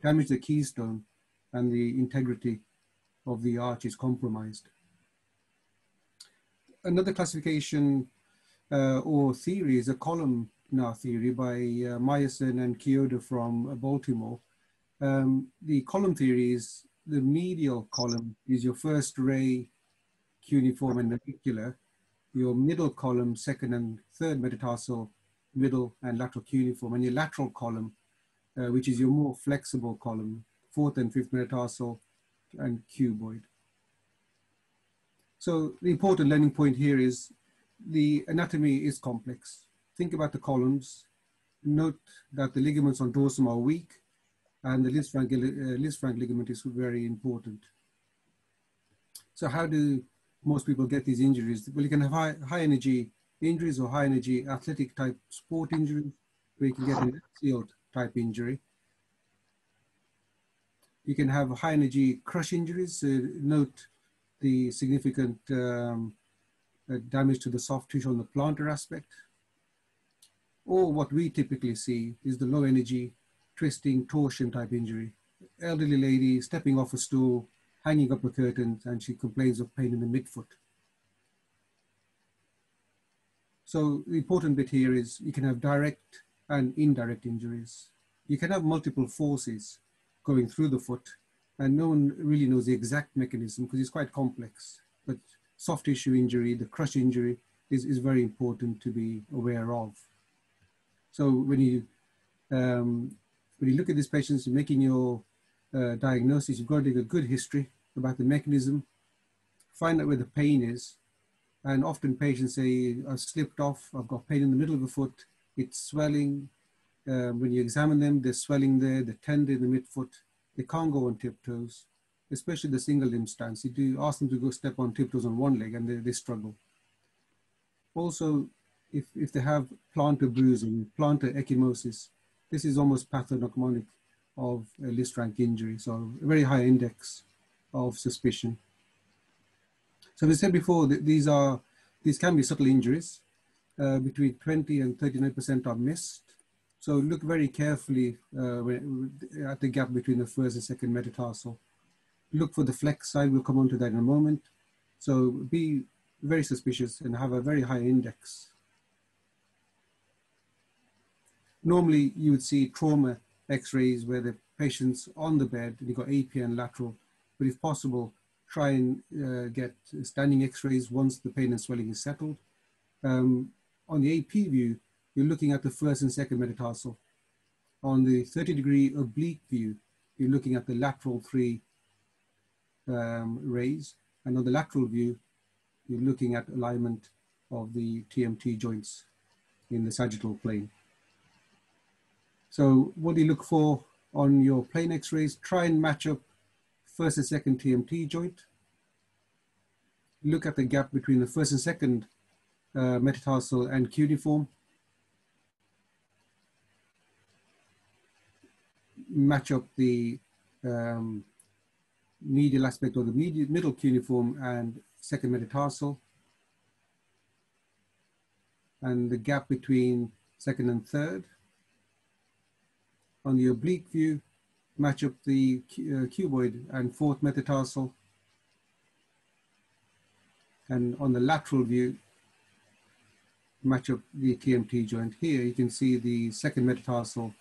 Damage the keystone, and the integrity of the arch is compromised. Another classification uh, or theory is a columnar theory by uh, Myerson and Chiodo from uh, Baltimore. Um, the column theory is the medial column is your first ray cuneiform and navicular, your middle column, second and third metatarsal, middle and lateral cuneiform, and your lateral column, uh, which is your more flexible column, fourth and fifth metatarsal, and cuboid. So the important learning point here is the anatomy is complex. Think about the columns. Note that the ligaments on dorsum are weak and the Lisfranc, uh, Lisfranc ligament is very important. So how do most people get these injuries? Well, you can have high, high energy injuries or high energy athletic type sport injuries where you can get an axial type injury. You can have high energy crush injuries. Note the significant um, uh, damage to the soft tissue on the plantar aspect. Or what we typically see is the low energy twisting torsion type injury. Elderly lady stepping off a stool, hanging up a curtains, and she complains of pain in the midfoot. So the important bit here is you can have direct and indirect injuries. You can have multiple forces going through the foot and no one really knows the exact mechanism because it's quite complex. But soft tissue injury, the crush injury is, is very important to be aware of. So when you, um, when you look at these patients, making your uh, diagnosis, you've got to take a good history about the mechanism, find out where the pain is. And often patients say, I've slipped off, I've got pain in the middle of the foot, it's swelling, uh, when you examine them, there's swelling there, the tender in the midfoot. They can't go on tiptoes, especially the single limb stance. You do ask them to go step on tiptoes on one leg and they, they struggle. Also, if, if they have plantar bruising, plantar ecchymosis, this is almost pathognomonic of a Lisfranc injury, so a very high index of suspicion. So we said before these are these can be subtle injuries. Uh, between 20 and 39% are missed. So look very carefully uh, at the gap between the first and second metatarsal. Look for the fleck sign, we'll come on to that in a moment. So be very suspicious and have a very high index. Normally you would see trauma x-rays where the patient's on the bed and you've got AP and lateral but if possible, try and uh, get standing x-rays once the pain and swelling is settled. Um, on the AP view, you're looking at the first and second metatarsal. On the 30 degree oblique view, you're looking at the lateral three um, rays. And on the lateral view, you're looking at alignment of the TMT joints in the sagittal plain. So what do you look for on your plane x-rays? Try and match up first and second TMT joint. Look at the gap between the first and second uh, metatarsal and cuneiform. Match up the um, medial aspect of the medial, middle cuneiform and second metatarsal. And the gap between second and third. On the oblique view, match up the uh, cuboid and fourth metatarsal. And on the lateral view, match up the TMT joint. Here you can see the second metatarsal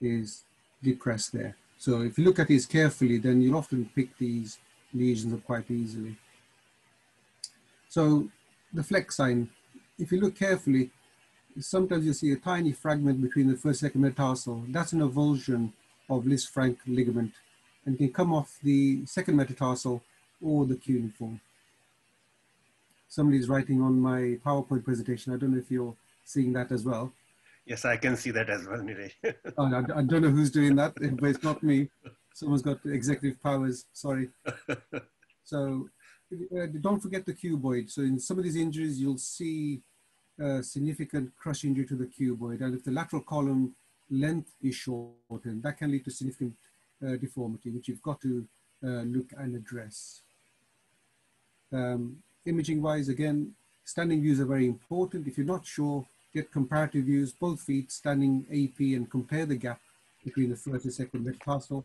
is depressed there. So if you look at these carefully, then you'll often pick these lesions up quite easily. So the fleck sign, if you look carefully, sometimes you see a tiny fragment between the first and second metatarsal. That's an avulsion of Lisfranc ligament and can come off the second metatarsal or the cuneiform. Somebody's writing on my PowerPoint presentation. I don't know if you're seeing that as well. Yes, I can see that as well, Nirej. oh, I, I, don't know who's doing that, but it's not me. Someone's got executive powers, sorry. so uh, don't forget the cuboid. So in some of these injuries, you'll see uh, significant crush injury to the cuboid. And if the lateral column length is shortened, that can lead to significant uh, deformity, which you've got to uh, look and address. Um, imaging wise, again, standing views are very important. If you're not sure, get comparative views, both feet, standing AP, and compare the gap between the first and second metatarsal.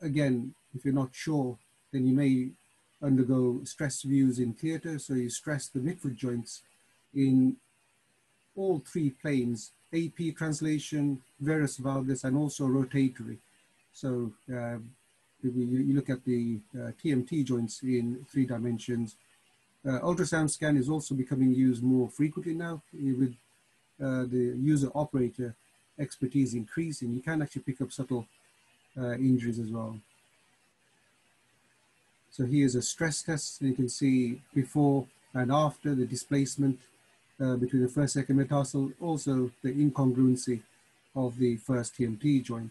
Again, if you're not sure, then you may undergo stress views in theater. So you stress the midfoot joints in all three planes AP translation, varus valgus, and also rotatory. So um, you, you, look at the uh, TMT joints in three dimensions. Uh, ultrasound scan is also becoming used more frequently now with uh, the user operator expertise increasing. You can actually pick up subtle uh, injuries as well. So here's a stress test. You can see before and after the displacement uh, between the first second metatarsal, also the incongruency of the first TMT joint.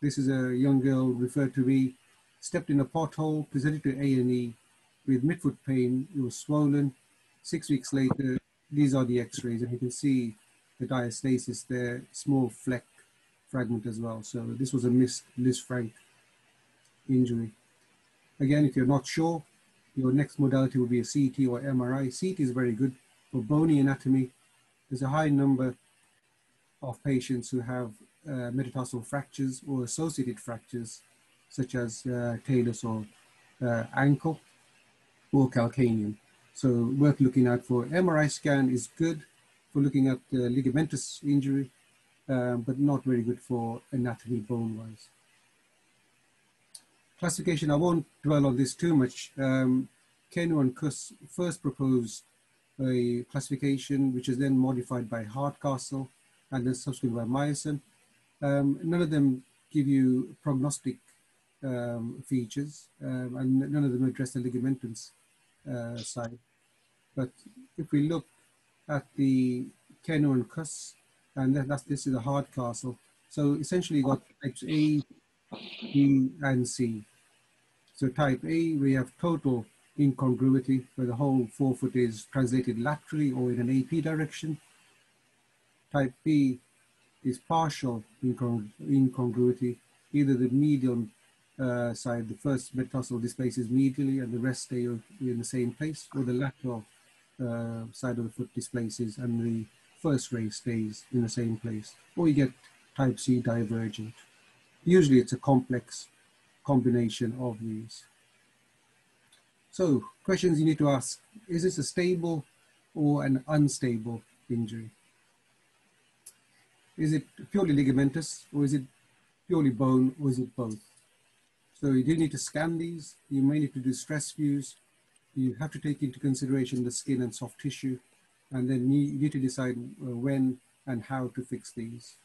This is a young girl referred to me, stepped in a pothole, presented to A&E with midfoot pain. It was swollen. Six weeks later, these are the x-rays and you can see the diastasis there, small fleck fragment as well. So this was a missed Lisfranc injury. Again, if you're not sure, your next modality will be a CT or MRI. CT is very good for bony anatomy, there's a high number of patients who have uh, metatarsal fractures or associated fractures, such as uh, talus or uh, ankle or calcaneum. So worth looking at for MRI scan is good for looking at the ligamentous injury, um, but not very good for anatomy bone-wise. Classification, I won't dwell on this too much. Um, Quénu and Küss first proposed a classification which is then modified by Hardcastle and then subsequently by Myerson. Um, none of them give you prognostic um, features um, and none of them address the ligamentous uh, side. But if we look at the Quénu and and that's, this is a Hardcastle. So essentially you got types A, B, and C. So type A, we have total incongruity, where the whole forefoot is translated laterally or in an AP direction. Type B is partial incongruity, either the medial uh, side, the first metatarsal displaces medially and the rest stay in the same place, or the lateral uh, side of the foot displaces and the first ray stays in the same place, or you get type C divergent. Usually it's a complex combination of these. So questions you need to ask, is this a stable or an unstable injury? Is it purely ligamentous or is it purely bone or is it both? So you do need to scan these. You may need to do stress views. You have to take into consideration the skin and soft tissue. And then you need to decide uh, when and how to fix these.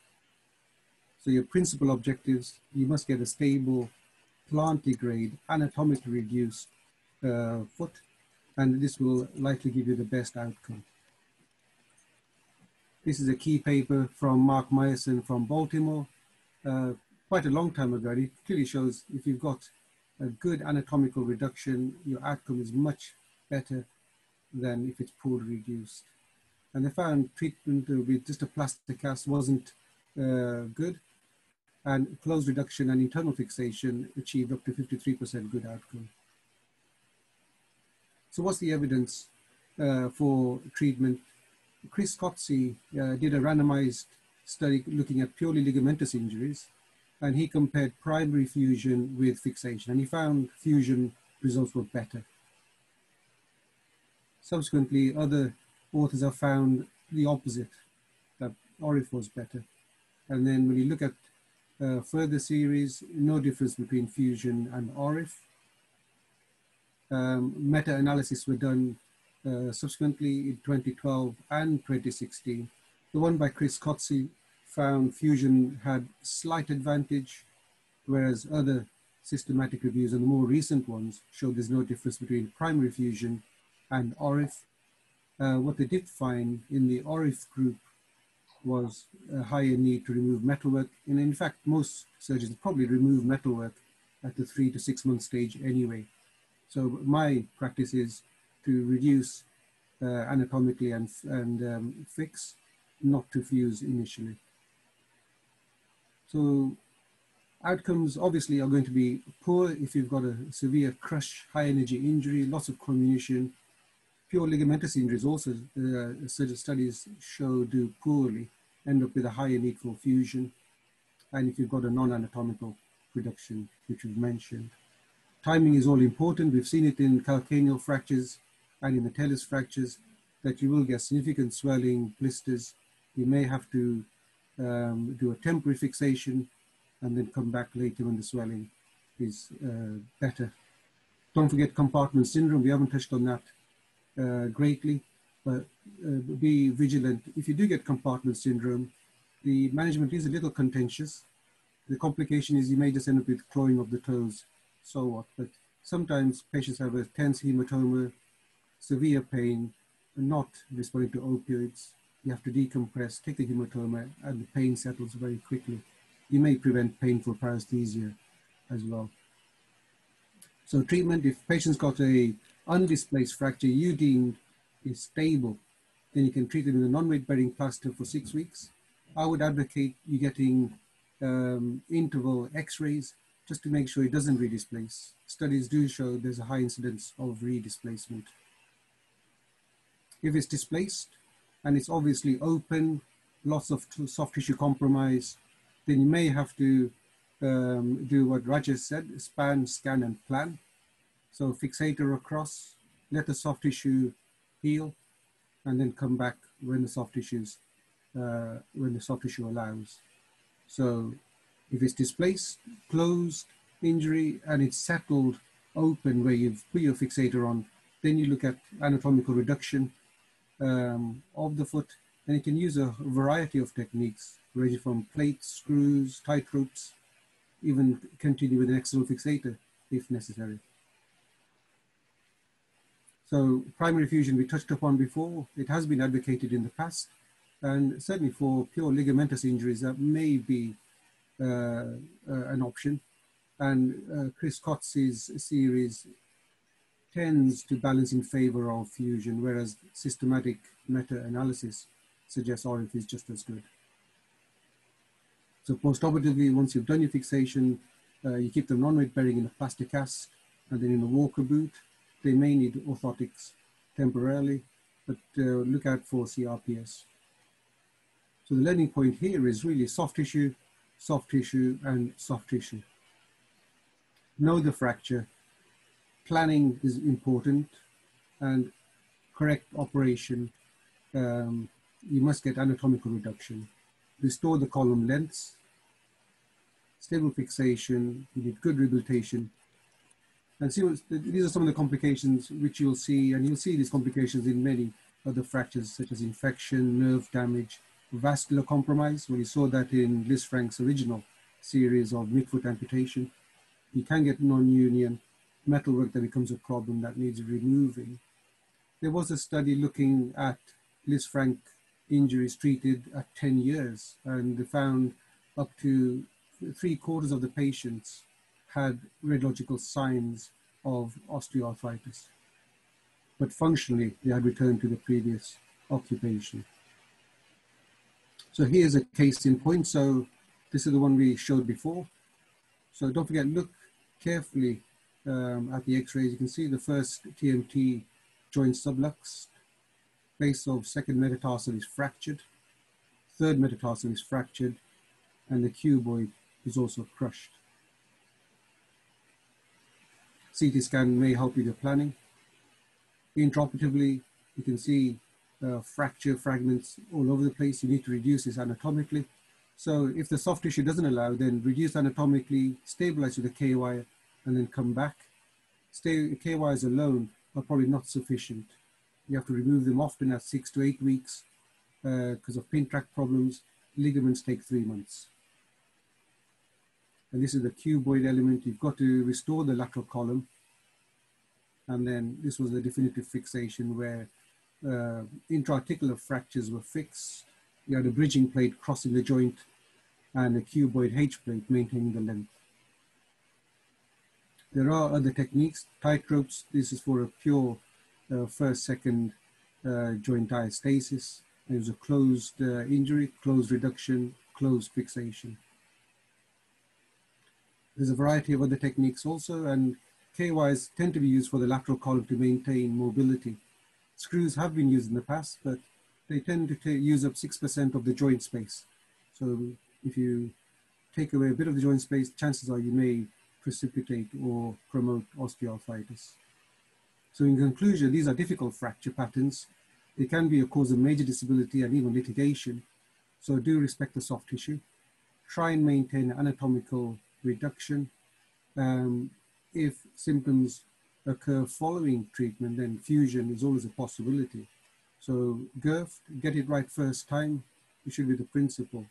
So your principal objectives, you must get a stable, plantigrade, anatomically reduced uh, foot, and this will likely give you the best outcome. This is a key paper from Mark Myerson from Baltimore, uh, quite a long time ago. It clearly shows if you've got a good anatomical reduction, your outcome is much better than if it's poorly reduced. And they found treatment with just a plastic cast wasn't uh, good, and closed reduction and internal fixation achieved up to 53% good outcome. So what's the evidence uh, for treatment? Chris Coetzee uh, did a randomized study looking at purely ligamentous injuries, and he compared primary fusion with fixation, and he found fusion results were better. Subsequently, other authors have found the opposite, that ORIF was better. And then when you look at uh, further series, no difference between fusion and ORIF um, meta-analysis were done uh, subsequently in 2012 and 2016. The one by Chris Coetzee found fusion had slight advantage, whereas other systematic reviews and the more recent ones showed there's no difference between primary fusion and ORIF. Uh, what they did find in the ORIF group was a higher need to remove metalwork. And in fact, most surgeons probably remove metalwork at the three to six month stage anyway. So my practice is to reduce uh, anatomically and, and um, fix, not to fuse initially. So outcomes obviously are going to be poor if you've got a severe crush, high energy injury, lots of comminution. Pure ligamentous injuries also, uh, studies show do poorly, end up with a higher need for fusion. And if you've got a non-anatomical reduction, which we've mentioned. Timing is all important. We've seen it in calcaneal fractures and in the talus fractures that you will get significant swelling, blisters. You may have to um, do a temporary fixation and then come back later when the swelling is uh, better. Don't forget compartment syndrome. We haven't touched on that uh, greatly, but uh, be vigilant. If you do get compartment syndrome, the management is a little contentious. The complication is you may just end up with clawing of the toes so what. But sometimes patients have a tense hematoma, severe pain, not responding to opioids. You have to decompress, take the hematoma, and the pain settles very quickly. You may prevent painful paresthesia as well. So treatment, if patient's got a undisplaced fracture you deemed is stable, then you can treat them with a non-weight bearing plaster for six weeks. I would advocate you getting um, interval x-rays just to make sure it doesn't redisplace. Studies do show there's a high incidence of redisplacement. If it's displaced and it's obviously open, lots of soft tissue compromise, then you may have to um, do what Rajesh said, span, scan, and plan. So fixator across, let the soft tissue heal, and then come back when the soft tissues, uh, when the soft tissue allows. So if it's displaced, closed, injury, and it's settled open where you've put your fixator on, then you look at anatomical reduction um, of the foot, and you can use a variety of techniques, ranging from plates, screws, tight ropes, even continue with an external fixator if necessary. So primary fusion we touched upon before, it has been advocated in the past, and certainly for pure ligamentous injuries that may be an option. And uh, Chris Coetzee's series tends to balance in favor of fusion, whereas systematic meta-analysis suggests ORIF is just as good. So postoperatively, once you've done your fixation, uh, you keep them non-weight bearing in a plastic cast, and then in a walker boot. They may need orthotics temporarily, but uh, look out for CRPS. So the learning point here is really soft tissue soft tissue and soft tissue. Know the fracture. Planning is important and correct operation. Um, you must get anatomical reduction. Restore the column lengths. stable fixation, you need good rehabilitation. And see, these are some of the complications which you'll see, and you'll see these complications in many other fractures, such as infection, nerve damage, vascular compromise. We saw that in Lisfranc's original series of midfoot amputation. You can get non-union metalwork that becomes a problem that needs removing. There was a study looking at Lisfranc injuries treated at 10 years, and they found up to three quarters of the patients had radiological signs of osteoarthritis. But functionally, they had returned to the previous occupation. So here's a case in point. So this is the one we showed before. So don't forget, look carefully um, at the x-rays. You can see the first TMT joint subluxed. Base of second metatarsal is fractured. Third metatarsal is fractured. And the cuboid is also crushed. CT scan may help with planning. Intraoperatively, you can see uh, fracture fragments all over the place. You need to reduce this anatomically. So if the soft tissue doesn't allow, then reduce anatomically, stabilize with a K-wire, and then come back. Stay, K-wires alone are probably not sufficient. You have to remove them often at six to eight weeks because uh, of pin track problems. Ligaments take three months. And this is the cuboid element. You've got to restore the lateral column. And then this was the definitive fixation where uh, intra-articular fractures were fixed. You had a bridging plate crossing the joint and a cuboid H plate maintaining the length. There are other techniques, tight ropes. This is for a pure uh, first, second uh, joint diastasis. There's a closed uh, injury, closed reduction, closed fixation. There's a variety of other techniques also, and K-wires tend to be used for the lateral column to maintain mobility. Screws have been used in the past, but they tend to use up 6% of the joint space. So if you take away a bit of the joint space, chances are you may precipitate or promote osteoarthritis. So in conclusion, these are difficult fracture patterns. They can be a cause of major disability and even litigation. So do respect the soft tissue. Try and maintain anatomical reduction. Um, if symptoms occur following treatment, then fusion is always a possibility. So GIRF, get it right first time, it should be the principle.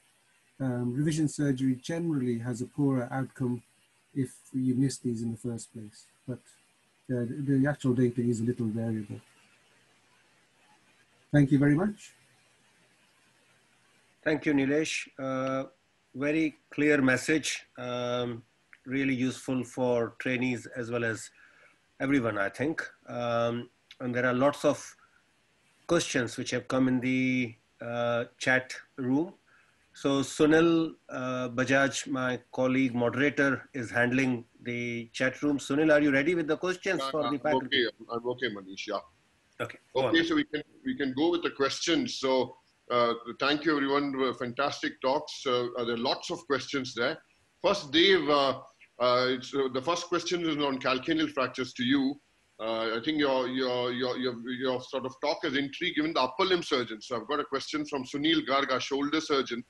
Um, revision surgery generally has a poorer outcome if you miss these in the first place, but uh, the actual data is a little variable. Thank you very much. Thank you, Nilesh. Uh, very clear message, um, really useful for trainees as well as everyone, I think. Um, and there are lots of questions which have come in the uh, chat room. So Sunil uh, Bajaj, my colleague moderator, is handling the chat room. Sunil, are you ready with the questions uh, for the faculty? Okay, I'm okay, Manish. Yeah. Okay. Okay, so we can we can go with the questions. So uh, thank you, everyone. Fantastic talks. Uh, there are lots of questions there. First, Dave, uh, uh, the first question is on calcaneal fractures to you. I think your, your, your, your, your sort of talk has intrigued even the upper limb surgeon. So I've got a question from Sunil Garga, shoulder surgeon,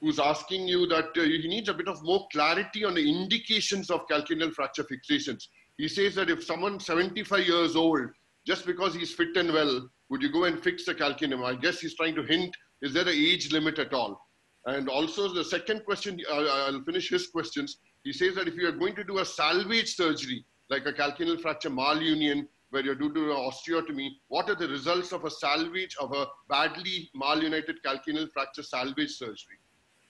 who's asking you that uh, he needs a bit of more clarity on the indications of calcaneal fracture fixations. He says that if someone 75 years old, just because he's fit and well, would you go and fix the calcaneum? I guess he's trying to hint, is there an age limit at all? And also the second question, I'll finish his questions. He says that if you are going to do a salvage surgery, like a calcaneal fracture malunion, where you're doing an osteotomy, what are the results of a salvage of a badly malunited calcaneal fracture salvage surgery?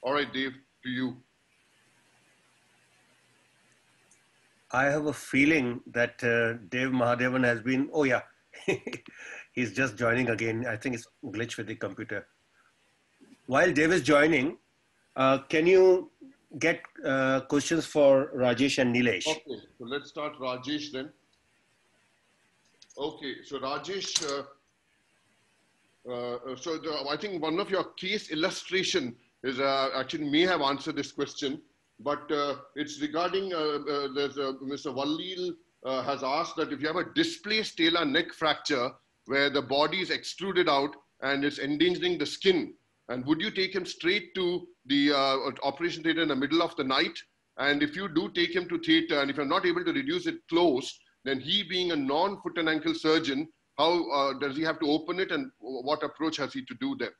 All right, Dave, to you. I have a feeling that uh, Dave Mahadevan has been, oh yeah, He's just joining again. I think it's glitch with the computer. While Dave is joining, uh, can you get uh, questions for Rajesh and Nilesh? Okay, so let's start Rajesh then. Okay, so Rajesh, uh, uh so the, I think one of your case illustration is uh, actually may have answered this question, but uh, it's regarding there's Mr. Wallil has asked that if you have a displaced talar neck fracture, where the body is extruded out and it's endangering the skin. And would you take him straight to the uh, operation theater in the middle of the night And if you do take him to theater and if you're not able to reduce it close, then he being a non-foot and ankle surgeon, how uh, does he have to open it and what approach has he to do there?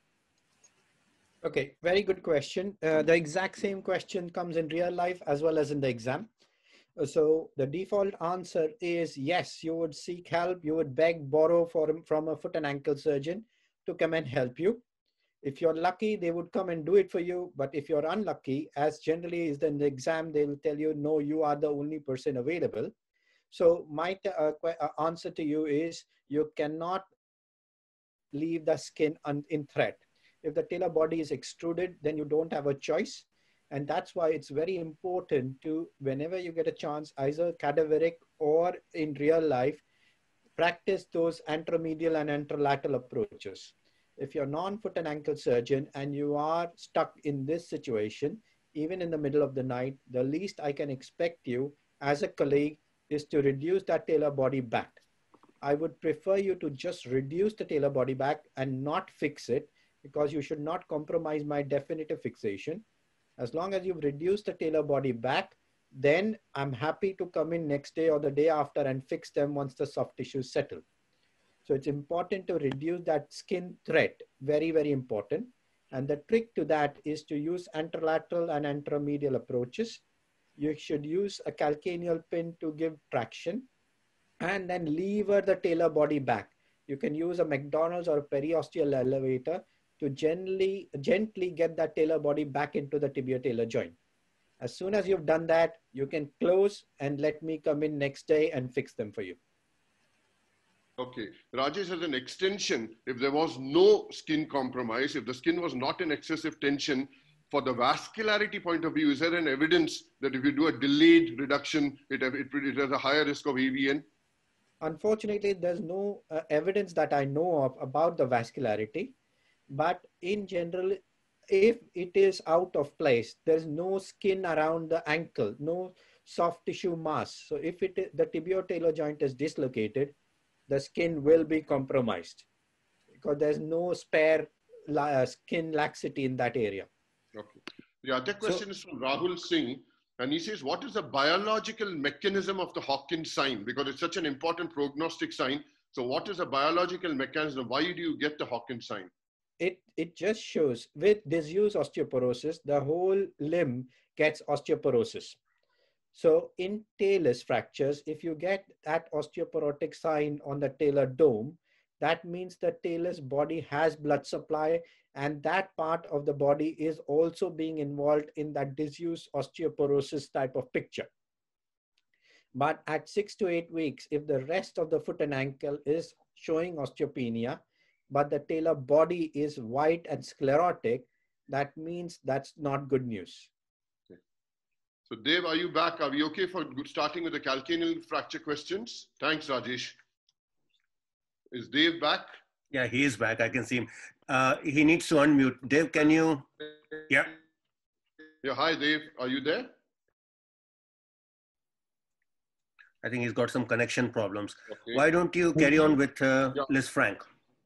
Okay, very good question. Uh, the exact same question comes in real life as well as in the exam. Uh, so the default answer is yes, you would seek help, you would beg, borrow for, from a foot and ankle surgeon to come and help you. If you're lucky, they would come and do it for you. But if you're unlucky, as generally is in the exam, they will tell you, no, you are the only person available. So my uh, uh, answer to you is you cannot leave the skin in threat. If the talar body is extruded, then you don't have a choice. And that's why it's very important to, whenever you get a chance, either cadaveric or in real life, practice those anteromedial and anterolateral approaches. If you're non-foot and ankle surgeon and you are stuck in this situation, even in the middle of the night, the least I can expect you as a colleague is to reduce that talar body back. I would prefer you to just reduce the talar body back and not fix it because you should not compromise my definitive fixation. As long as you've reduced the talar body back, then I'm happy to come in next day or the day after and fix them once the soft tissues settle. So it's important to reduce that skin threat, very, very important. And the trick to that is to use anterolateral and anteromedial approaches. You should use a calcaneal pin to give traction and then lever the talar body back. You can use a McDonald's or a periosteal elevator to gently, gently get that talar body back into the tibio-talar joint. As soon as you've done that, you can close and let me come in next day and fix them for you. Okay. Rajesh, as an extension, if there was no skin compromise, if the skin was not in excessive tension, for the vascularity point of view, is there an evidence that if you do a delayed reduction, it, it, it has a higher risk of AVN? Unfortunately, there's no uh, evidence that I know of about the vascularity. But in general, if it is out of place, there's no skin around the ankle, no soft tissue mass. So if it the tibio-talar joint is dislocated, the skin will be compromised because there's no spare uh, skin laxity in that area. Okay. The other question so, is from Rahul Singh, and he says, what is the biological mechanism of the Hawkins sign? Because it's such an important prognostic sign. So what is the biological mechanism? Why do you get the Hawkins sign? It, it just shows with disuse osteoporosis, the whole limb gets osteoporosis. So in talus fractures, if you get that osteoporotic sign on the talar dome, that means the talus body has blood supply and that part of the body is also being involved in that disuse osteoporosis type of picture. But at six to eight weeks, if the rest of the foot and ankle is showing osteopenia, but the talar body is white and sclerotic, that means that's not good news. So Dave, are you back? Are we okay for good starting with the calcaneal fracture questions? Thanks, Rajesh. Is Dave back? Yeah, he is back. I can see him. Uh, he needs to unmute. Dave, can you? Yeah. Yeah, hi, Dave. Are you there? I think he's got some connection problems. Okay. Why don't you carry on with uh, yeah. Lisfranc?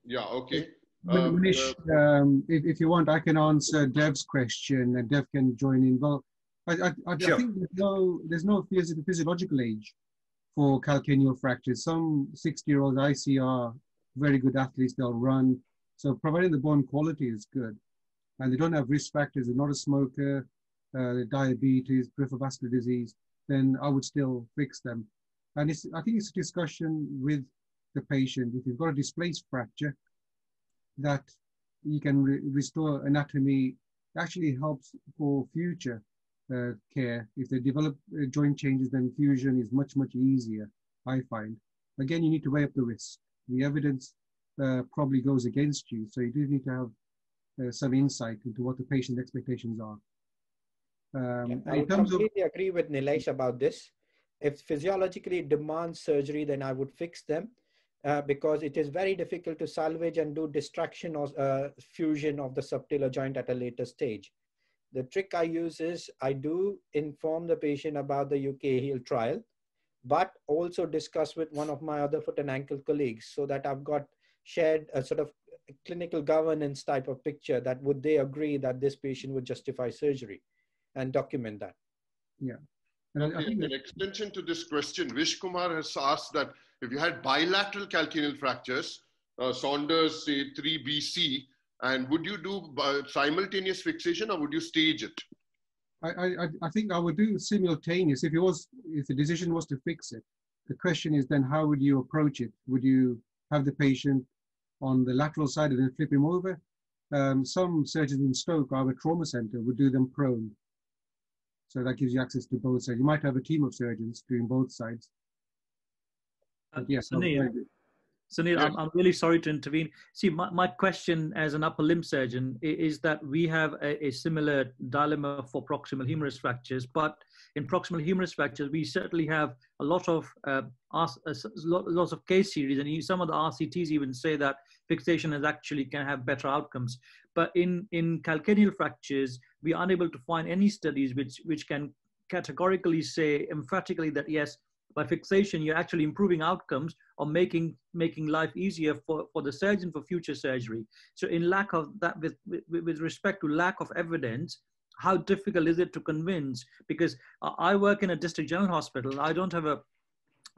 Yeah, okay. Um, Manish, uh, um, if, if, you want, I can answer Dev's question and Dev can join in. Well, I, I, I, sure. I think there's no, there's no phys- physiological age for calcaneal fractures. Some 60 year olds I see are very good athletes, they'll run. So providing the bone quality is good. And they don't have risk factors, they're not a smoker, uh, diabetes, peripheral vascular disease, then I would still fix them. And it's, I think it's a discussion with the patient. If you've got a displaced fracture, that you can re- restore anatomy actually helps for future uh, care. If they develop uh, joint changes, then fusion is much, much easier, I find. Again, you need to weigh up the risk. The evidence uh, probably goes against you, so you do need to have uh, some insight into what the patient's expectations are. Um, yeah, I completely of, agree with Nilesh about this. If physiologically demands surgery, then I would fix them. Uh, because it is very difficult to salvage and do distraction or uh, fusion of the subtalar joint at a later stage. The trick I use is I do inform the patient about the UK HEAL trial, but also discuss with one of my other foot and ankle colleagues so that I've got shared a sort of clinical governance type of picture that would they agree that this patient would justify surgery and document that. Yeah. And I, I think an extension to this question, Vish Kumar has asked that if you had bilateral calcaneal fractures, uh, Sanders say 3BC, and would you do uh, simultaneous fixation or would you stage it? I, I, I- I think I would do simultaneous if it was if the decision was to fix it. The question is then how would you approach it? Would you have the patient on the lateral side and then flip him over? Um, some surgeons in Stoke, our trauma center, would do them prone. So that gives you access to both sides. You might have a team of surgeons doing both sides. Uh, But yes, I Sunil, agree. Sunil, Yes. I'm, I'm really sorry to intervene. See, my, my question as an upper limb surgeon is that we have a, a similar dilemma for proximal humerus fractures, but in proximal humerus fractures, we certainly have a lot of uh, uh, lots of case series, and some of the RCTs even say that fixation is actually can have better outcomes. But in in calcaneal fractures, we are unable to find any studies which which can categorically say emphatically that yes, by fixation you're actually improving outcomes or making making life easier for, for the surgeon for future surgery. So in lack of that, with, with, with respect to lack of evidence, how difficult is it to convince? Because I work in a district general hospital. I don't have a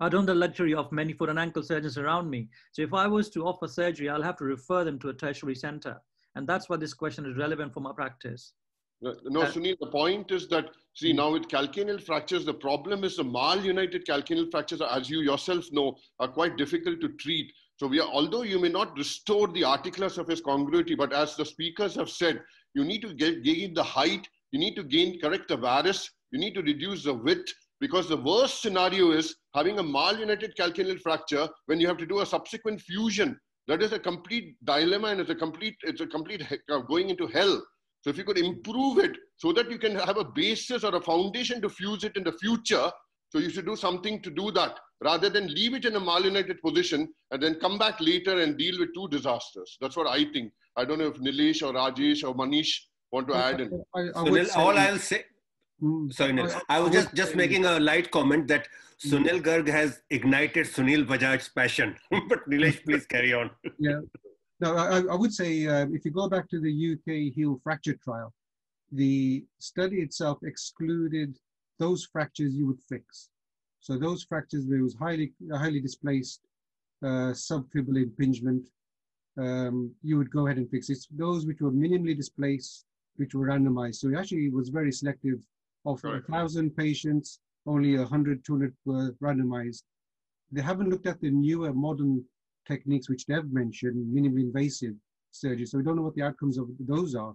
I don't have the luxury of many foot and ankle surgeons around me. So if I was to offer surgery, I'll have to refer them to a tertiary center. And that's why this question is relevant for my practice. No, no, Uh, Sunil, the point is that, see, now with calcaneal fractures, the problem is the malunited calcaneal fractures, as you yourself know, are quite difficult to treat. So we are, although you may not restore the articular surface congruity, but as the speakers have said, you need to get, gain the height, you need to gain, correct the varus, you need to reduce the width, because the worst scenario is having a malunited calcaneal fracture when you have to do a subsequent fusion. That is a complete dilemma and it's a complete, it's a complete uh, going into hell. So if you could improve it so that you can have a basis or a foundation to fuse it in the future, so you should do something to do that rather than leave it in a malunited position and then come back later and deal with two disasters. That's what I think. I don't know if Nilesh or Rajesh or Manish want to add in. I, I would Sunil, say- all I'll say, Mm, sorry, Nil, I- I I was just, just making a light comment that Sunil Garg has ignited Sunil Bajaj's passion. but Nilesh, please carry on. No, I, I would say um, if you go back to the UK heel fracture trial, the study itself excluded those fractures you would fix. So those fractures where it was highly highly displaced uh, subfibular impingement, um, you would go ahead and fix. It's those which were minimally displaced, which were randomized. So it actually was very selective. Of a thousand patients, only 100, 200 were randomized. They haven't looked at the newer modern techniques which they've mentioned, minimally invasive surgery. So we don't know what the outcomes of those are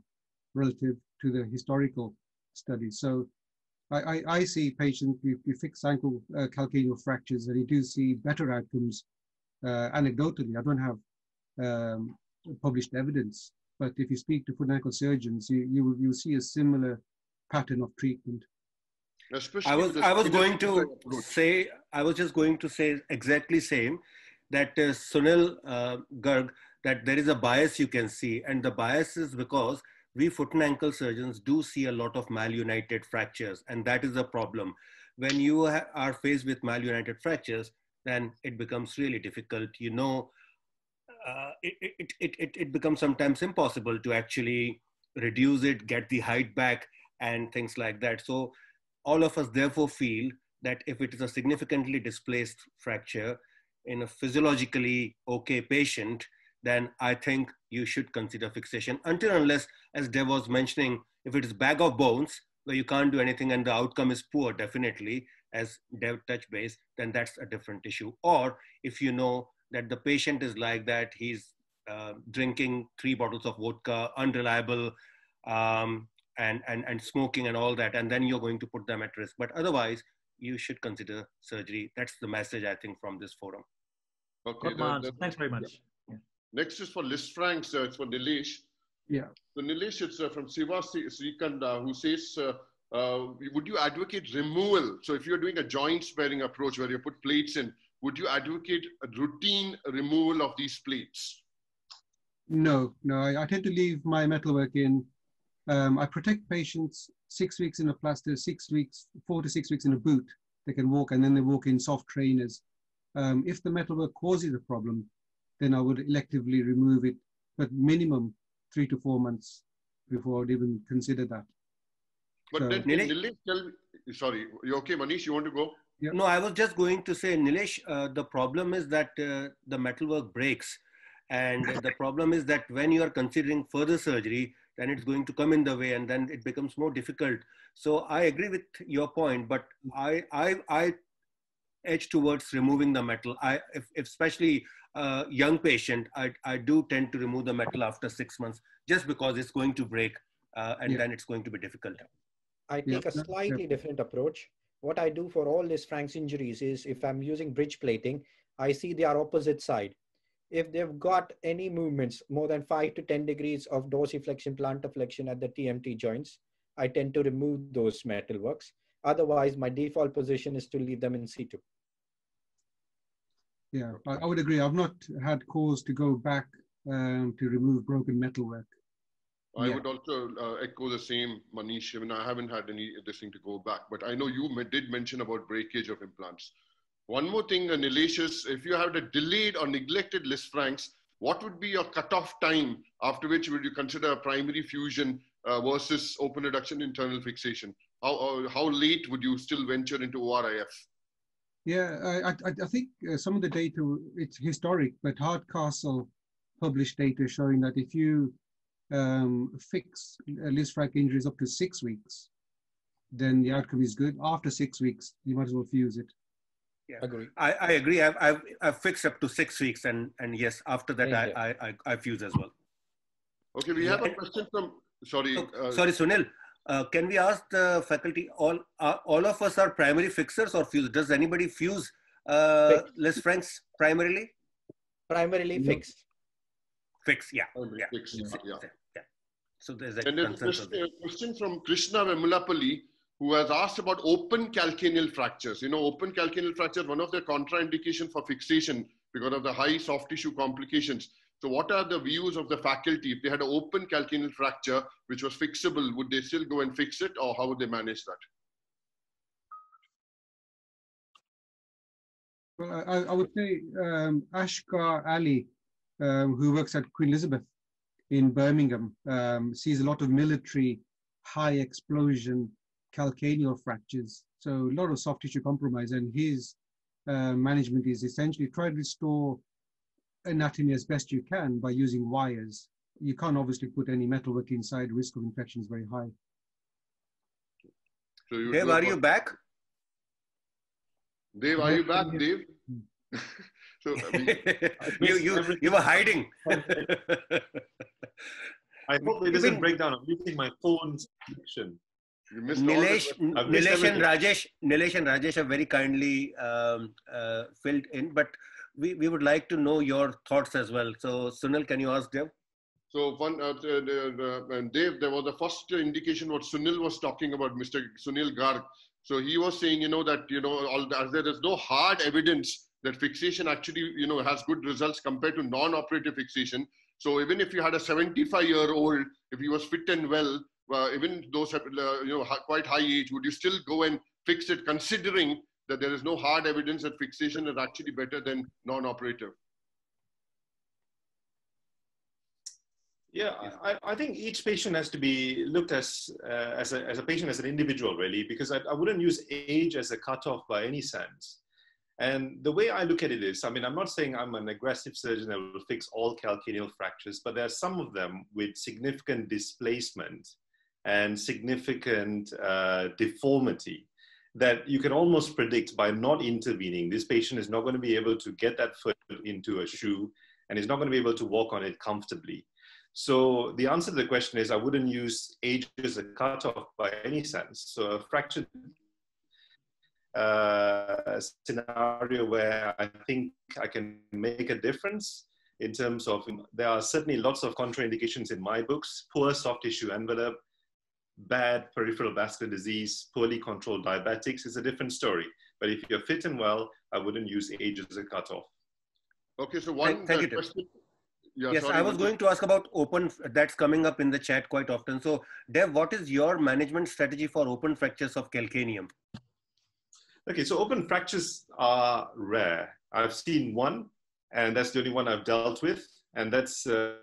relative to the historical studies. So I, I, I see patients with, with fixed ankle uh, calcaneal fractures and you do see better outcomes uh, anecdotally. I don't have um, published evidence, but if you speak to foot and ankle surgeons, you, you will you'll see a similar pattern of treatment. Especially I was I was going to approach. say I was just going to say exactly same that uh, Sunil uh, Garg that there is a bias you can see. And the bias is because we foot and ankle surgeons do see a lot of malunited fractures. And that is a problem. When you are faced with malunited fractures then it becomes really difficult you know. Uh, it, it, it, it, it becomes sometimes impossible to actually reduce it get the height back and things like that. So all of us therefore feel that if it is a significantly displaced fracture in a physiologically okay patient, then I think you should consider fixation until unless, as Dev was mentioning, if it is bag of bones where you can't do anything and the outcome is poor, definitely, as Dev touch base, then that's a different issue. Or if you know that the patient is like that, he's uh, drinking three bottles of vodka, unreliable, um, and, and, and smoking and all that, and then you're going to put them at risk. But otherwise, you should consider surgery. That's the message I think from this forum. Okay, the- the- Thanks very much. Next is for Lisfranc's, uh, it's for Nilesh. Yeah. So Nilesh, it's uh, from Siva Sri- Srikanda, who says, uh, uh, would you advocate removal? So if you're doing a joint sparing approach where you put plates in, would you advocate a routine removal of these plates? No, no, I, I tend to leave my metalwork in. Um, I protect patients six weeks in a plaster, six weeks, four to six weeks in a boot. They can walk and then they walk in soft trainers. Um, if the metalwork causes a problem, then I would electively remove it, but minimum three to four months before I'd even consider that. But So- then Nilesh? Nilesh, tell me, sorry, you okay, Manish? You want to go? Yeah. No, I was just going to say, Nilesh, uh, the problem is that uh, the metalwork breaks. And the problem is that when you are considering further surgery, then it's going to come in the way and then it becomes more difficult. So I agree with your point, but I, I, I edge towards removing the metal. I, if, if especially a young patient, I, I do tend to remove the metal after six months just because it's going to break uh, and Yeah. then it's going to be difficult. I Yeah, take a yeah, yeah. slightly different approach. What I do for all these Frank's injuries is if I'm using bridge plating, I see their opposite side. If they've got any movements more than five to 10 degrees of dorsiflexion, plantar flexion at the TMT joints, I tend to remove those metalworks. Otherwise, my default position is to leave them in situ. Yeah, I, I would agree. I've not had cause to go back um, to remove broken metalwork. I Yeah. would also uh, echo the same, Manish. I mean, I haven't had any this thing to go back, but I know you did mention about breakage of implants. One more thing, uh, if you had a delayed or neglected Lisfrancs, what would be your cutoff time after which would you consider a primary fusion uh, versus open reduction internal fixation? How, uh, how late would you still venture into ORIF? Yeah, I, I, I think uh, some of the data, it's historic, but Hardcastle published data showing that if you um, fix uh, Lisfranc injuries up to six weeks, then the outcome is good. After six weeks, you might as well fuse it. Agree. I, I agree. I've, I've, I've fixed up to six weeks and, and yes, after that, Same I, here. I, I, I fuse as well. Okay, we have a question from, sorry. Uh, sorry, Sunil. Uh, can we ask the faculty? All uh, all of us are primary fixers or fuse? Does anybody fuse uh, Fix. Lisfrancs primarily? Primarily No. fixed. Fix, yeah, primary yeah. fix, yeah. yeah. yeah. So there's a And there's a question, a question from Krishna Vemulapalli, who has asked about open calcaneal fractures. You know, open calcaneal fracture, one of the contraindication for fixation because of the high soft tissue complications. So what are the views of the faculty? If they had an open calcaneal fracture, which was fixable, would they still go and fix it or how would they manage that? Well, I, I would say um, Ashkar Ali, um, who works at Queen Elizabeth in Birmingham, um, sees a lot of military high explosion calcaneal fractures. So a lot of soft tissue compromise, and his uh, management is essentially try to restore anatomy as best you can by using wires. You can't obviously put any metalwork inside. Risk of infection is very high. So you Dave, are you back? Dave, are you back, Dave? so I mean, you, you, you were hiding. I hope it doesn't break down. I'm using my phone's connection. you missed all the Nilesh, questions. I've missed Nilesh and. Rajesh, Nilesh and Rajesh have very kindly um, uh, filled in, but we, we would like to know your thoughts as well. So Sunil, can you ask Dev? So one, uh, and Dave, there was the first indication what Sunil was talking about, Mr. Sunil Garg. So he was saying, you know, that, you know, all the, there is no hard evidence that fixation actually, you know, has good results compared to non-operative fixation. So even if you had a 75 year old, if he was fit and well, uh, even those, uh, you know, quite high age, would you still go and fix it considering that there is no hard evidence that fixation is actually better than non-operative? Yeah, I, I think each patient has to be looked as uh, as, a, as a patient as an individual, really, because I, I wouldn't use age as a cutoff by any sense. And the way I look at it is, I mean, I'm not saying I'm an aggressive surgeon that will fix all calcaneal fractures, but there are some of them with significant displacement and significant uh, deformity that you can almost predict by not intervening. This patient is not going to be able to get that foot into a shoe and is not going to be able to walk on it comfortably. So the answer to the question is I wouldn't use age as a cutoff by any sense. So a fractured uh, scenario where I think I can make a difference in terms of there are certainly lots of contraindications in my books: poor soft tissue envelope, bad peripheral vascular disease, poorly controlled diabetics is a different story. But if you're fit and well, I wouldn't use age as a cutoff. Okay, so one thank uh, you, question. Yeah, yes, sorry, I was going to ask about open, that's coming up in the chat quite often. So Dev, what is your management strategy for open fractures of calcaneum? Okay, so open fractures are rare. I've seen one, and that's the only one I've dealt with, and that's uh,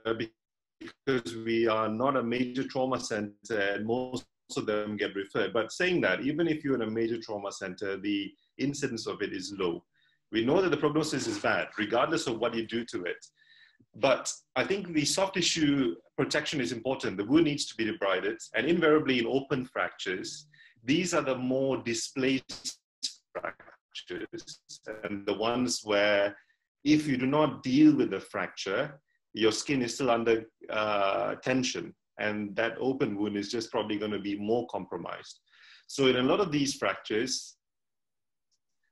because we are not a major trauma center, and most of them get referred. But saying that, even if you're in a major trauma center, the incidence of it is low. We know that the prognosis is bad, regardless of what you do to it. But I think the soft tissue protection is important. The wound needs to be debrided, and invariably in open fractures, these are the more displaced fractures and the ones where if you do not deal with the fracture, your skin is still under uh, tension and that open wound is just probably going to be more compromised. So in a lot of these fractures,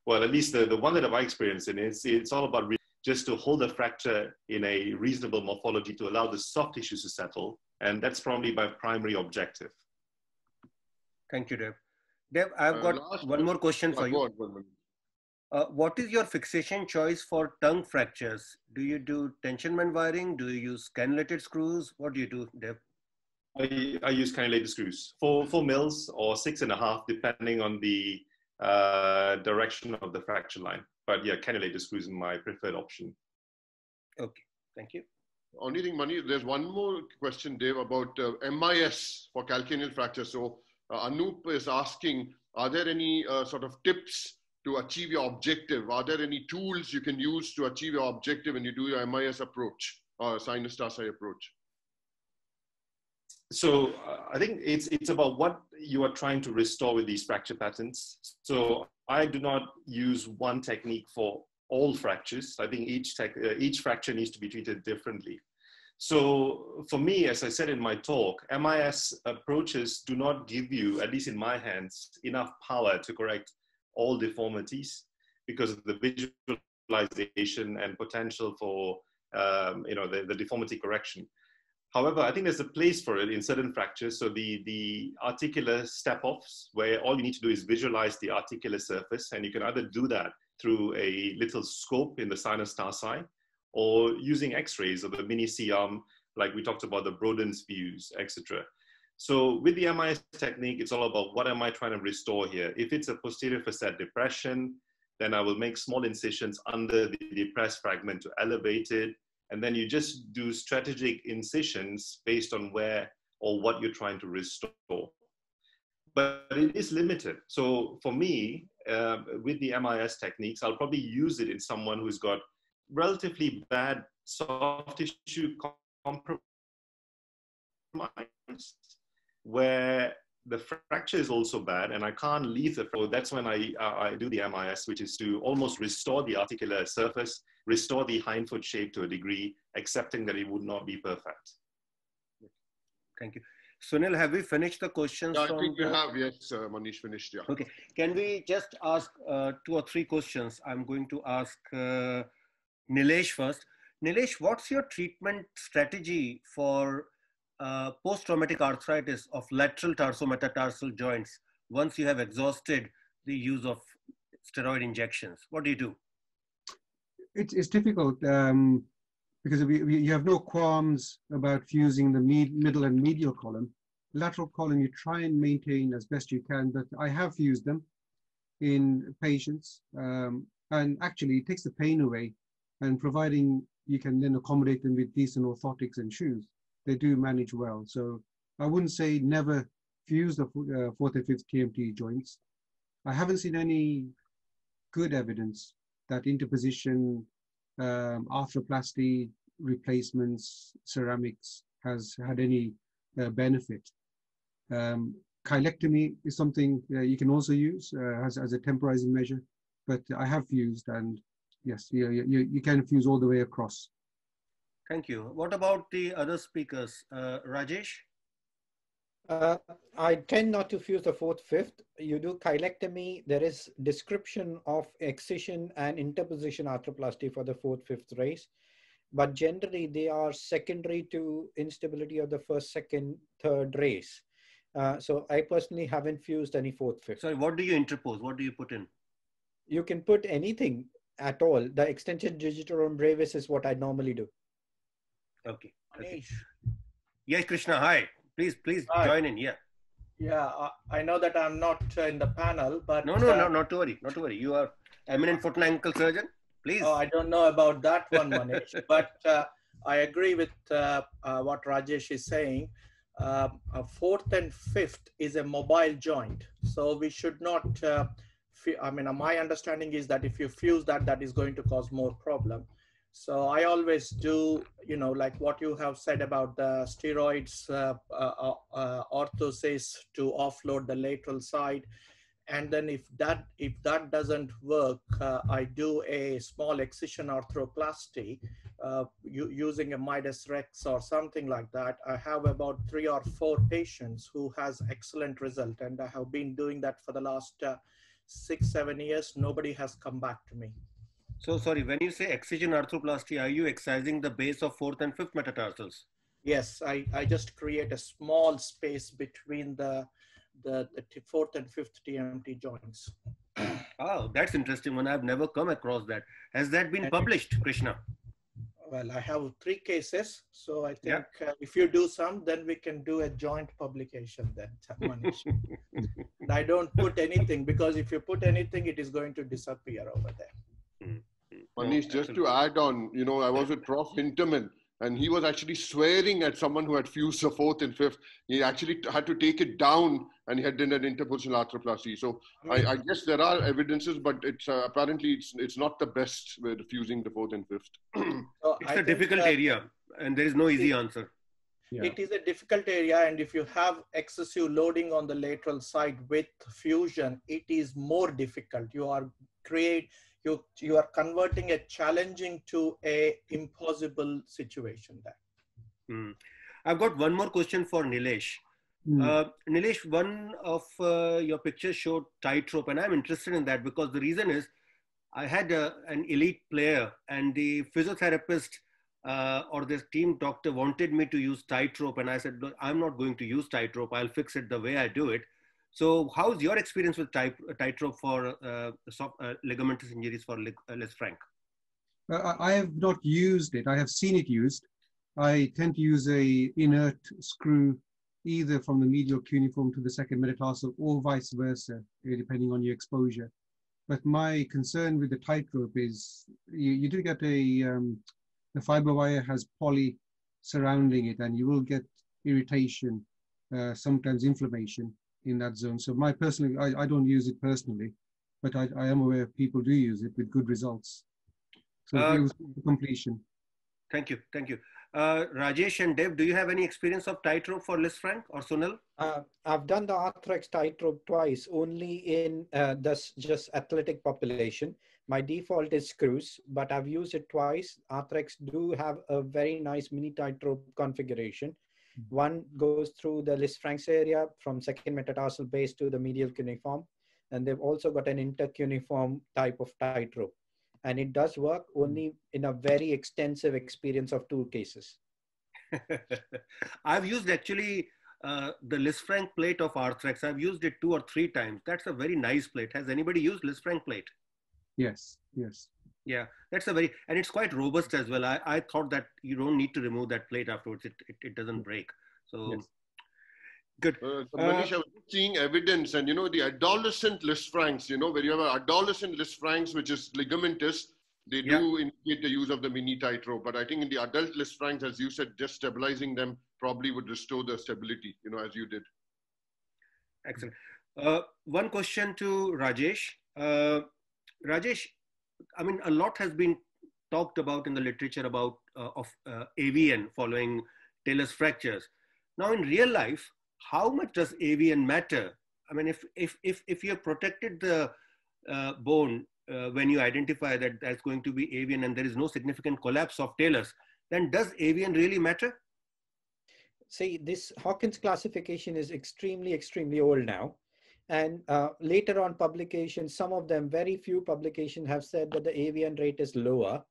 well, at least the, the one that I've experienced in it's, it's all about just to hold the fracture in a reasonable morphology to allow the soft tissues to settle. And that's probably my primary objective. Thank you, Dev. Dev, I've uh, got one more question for you. Uh, what is your fixation choice for tongue fractures? Do you do tension tensionment wiring? Do you use cannulated screws? What do you do, Dev? I, I use cannulated screws, four, four mils or six and a half, depending on the uh, direction of the fracture line. But yeah, cannulated screws is my preferred option. Okay, thank you. Only thing, Mani, there's one more question, Dave, about uh, MIS for calcaneal fracture. So uh, Anup is asking, are there any uh, sort of tips to achieve your objective? Are there any tools you can use to achieve your objective when you do your MIS approach or sinus tarsi approach? So uh, I think it's it's about what you are trying to restore with these fracture patterns. So I do not use one technique for all fractures. I think each tech, uh, each fracture needs to be treated differently. So for me, as I said in my talk, MIS approaches do not give you, at least in my hands, enough power to correct all deformities because of the visualization and potential for um, you know the, the deformity correction. However, I think there's a place for it in certain fractures. So the, the articular step-offs, where all you need to do is visualize the articular surface, and you can either do that through a little scope in the sinus tarsi, or using X-rays or the mini C-arm, like we talked about the Broden's views, etc. So with the MIS technique, it's all about what am I trying to restore here? If it's a posterior facet depression, then I will make small incisions under the depressed fragment to elevate it. And then you just do strategic incisions based on where or what you're trying to restore. But it is limited. So for me, uh, with the MIS techniques, I'll probably use it in someone who's got relatively bad soft tissue compromise where the fracture is also bad and I can't leave the fracture. That's when I, uh, I do the MIS, which is to almost restore the articular surface, restore the hindfoot shape to a degree, accepting that it would not be perfect. Thank you. Sunil, have we finished the questions? Yeah, I think the... we have, yes, uh, Manish finished, yeah. Okay, can we just ask uh, two or three questions? I'm going to ask uh, Nilesh first. Nilesh, what's your treatment strategy for uh, post-traumatic arthritis of lateral tarsometatarsal joints once you have exhausted the use of steroid injections? What do you do? It's, it's difficult um, because we, we, you have no qualms about fusing the med, middle and medial column. Lateral column, you try and maintain as best you can, but I have fused them in patients. Um, and actually, it takes the pain away. And providing you can then accommodate them with decent orthotics and shoes, they do manage well. So I wouldn't say never fuse the uh, fourth and fifth TMT joints. I haven't seen any good evidence that interposition, um, arthroplasty, replacements, ceramics has had any uh, benefit. Um, cheilectomy is something uh, you can also use uh, as, as a temporizing measure, but I have fused and yes, you, you, you can fuse all the way across. Thank you. What about the other speakers? Uh, Rajesh? Uh, I tend not to fuse the fourth, fifth. You do cheilectomy. There is description of excision and interposition arthroplasty for the fourth, fifth rays. But generally, they are secondary to instability of the first, second, third rays. Uh, so I personally haven't fused any fourth, fifth. Sorry, what do you interpose? What do you put in? You can put anything at all. The extensor digitorum brevis is what I normally do. Okay. okay. Yes, Krishna. Hi. Please, please hi. join in. Yeah. Yeah, uh, I know that I'm not uh, in the panel, but no, no, uh, no, not to worry, not to worry. You are eminent foot and ankle surgeon. Please. Oh, I don't know about that one, Manish, but uh, I agree with uh, uh, what Rajesh is saying. a fourth and fifth is a mobile joint. So we should not, uh, I mean, my understanding is that if you fuse that, that is going to cause more problem. So I always do, you know, like what you have said about the steroids uh, uh, uh, orthosis to offload the lateral side. And then if that if that doesn't work uh, i do a small excision arthroplasty uh, using a midas rex or something like that. I have about three or four patients who has excellent result and i have been doing that for the last uh, six seven years. Nobody has come back to me so sorry when you say excision arthroplasty are you excising the base of fourth and fifth metatarsals yes i i just create a small space between the the, the fourth and fifth TMT joints. Oh, that's interesting one. I've never come across that. Has that been published, Krishna? Well, I have three cases. So I think yeah. uh, if you do some, then we can do a joint publication then, I don't put anything because if you put anything, it is going to disappear over there. Manish, just to add on, you know, I was with Prof. Hintermann and he was actually swearing at someone who had fused the fourth and fifth. He actually had to take it down, and he had done an interpositional arthroplasty. So I, I, guess there are evidences, but it's uh, apparently it's it's not the best with fusing the fourth and fifth. so it's I a difficult area, and there is no easy answer. Yeah. It is a difficult area, and if you have excessive loading on the lateral side with fusion, it is more difficult. You are create you you are converting a challenging to a impossible situation there mm. i've got one more question for nilesh mm. uh, nilesh one of uh, your pictures showed tightrope and i'm interested in that because the reason is i had a, an elite player and the physiotherapist uh, or the team doctor wanted me to use tightrope and i said i'm not going to use tightrope i'll fix it the way i do it so, how's your experience with type, tightrope for uh, soft, uh, ligamentous injuries for uh, Lisfranc? Uh, I have not used it. I have seen it used. I tend to use a inert screw either from the medial cuneiform to the second metatarsal or vice versa, depending on your exposure. But my concern with the tightrope is you, you do get a, um, the FiberWire has poly surrounding it and you will get irritation, uh, sometimes inflammation in that zone. So my personally, I, I don't use it personally, but I, I am aware people do use it with good results. So uh, completion. Thank you, thank you. Uh, Rajesh and Dev, do you have any experience of tightrope for Lisfranc or Sunil? Uh, I've done the Arthrex tightrope twice, only in uh, this just athletic population. My default is screws, but I've used it twice. Arthrex do have a very nice mini tightrope configuration one goes through the Lisfranc's area from second metatarsal base to the medial cuneiform. And they've also got an intercuneiform type of tightrope. And it does work only in a very extensive experience of two cases. I've used actually uh, the Lisfranc plate of Arthrex. I've used it two or three times. That's a very nice plate. Has anybody used Lisfranc plate? Yes, yes. Yeah, that's a very, and it's quite robust as well. I, I thought that you don't need to remove that plate afterwards. It, it, it doesn't break. So yes. good. Uh, so Manish, uh, I was seeing evidence and, you know, the adolescent Lisfrancs, you know, where you have an adolescent Lisfrancs, which is ligamentous, they yeah. do indicate the use of the mini tightrope. But I think in the adult Lisfrancs, as you said, just stabilizing them probably would restore the stability, you know, as you did. Excellent. Uh, one question to Rajesh. Uh, Rajesh, I mean, a lot has been talked about in the literature about uh, of uh, AVN following talus fractures. Now, in real life, how much does AVN matter? I mean, if if if if you have protected the uh, bone uh, when you identify that that's going to be AVN and there is no significant collapse of talus, then does AVN really matter? See, this Hawkins classification is extremely, extremely old now. And uh, later on publications, some of them, very few publications have said that the AVN rate is lower.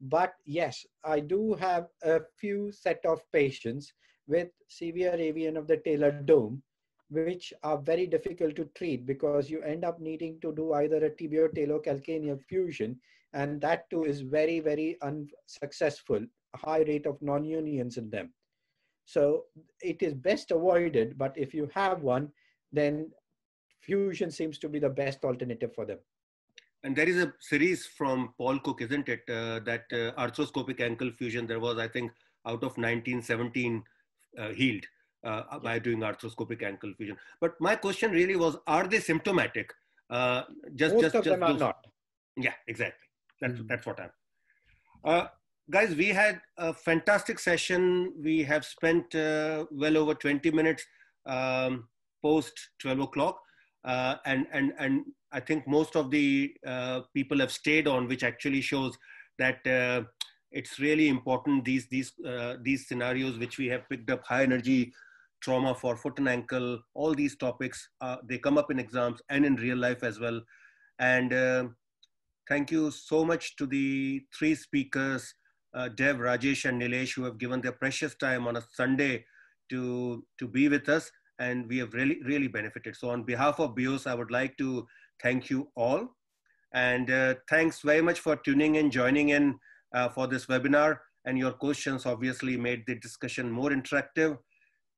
But yes, I do have a few set of patients with severe AVN of the talar dome, which are very difficult to treat because you end up needing to do either a tibiotalo-calcaneal fusion, and that too is very, very unsuccessful, high rate of non-unions in them. So it is best avoided, but if you have one, then fusion seems to be the best alternative for them. And there is a series from Paul Cook, isn't it? Uh, that uh, arthroscopic ankle fusion. There was, I think, out of 1917 uh, healed. uh, by doing arthroscopic ankle fusion. But my question really was, are they symptomatic? Uh, just, Most just, of just them are those- not. Yeah, exactly. That's Mhm. that's what I'm. Uh, guys, we had a fantastic session. We have spent uh, well over 20 minutes um, post 12 o'clock, uh, and and and I think most of the uh, people have stayed on, which actually shows that uh, it's really important. These these uh, these scenarios which we have picked up, high energy trauma for foot and ankle, all these topics, uh, they come up in exams and in real life as well, and. Uh, Thank you so much to the three speakers, Dev, Rajesh, and Nilesh, who have given their precious time on a Sunday to, to be with us. And we have really, really benefited. So, on behalf of BIOS, I would like to thank you all. And uh, thanks very much for tuning in, joining in uh, for this webinar. And your questions obviously made the discussion more interactive.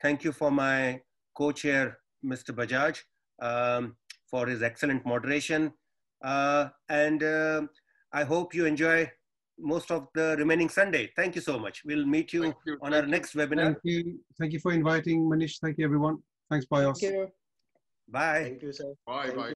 Thank you for my co chair, Mr. Bajaj, um, for his excellent moderation. Uh, and uh, I hope you enjoy most of the remaining Sunday. Thank you so much. We'll meet you, you. on our Thank you. next webinar. Thank you. Thank you for inviting Manish. Thank you, everyone. Thanks, Bios. Thank you. Bye. Thank you, sir. Bye Thank bye. you.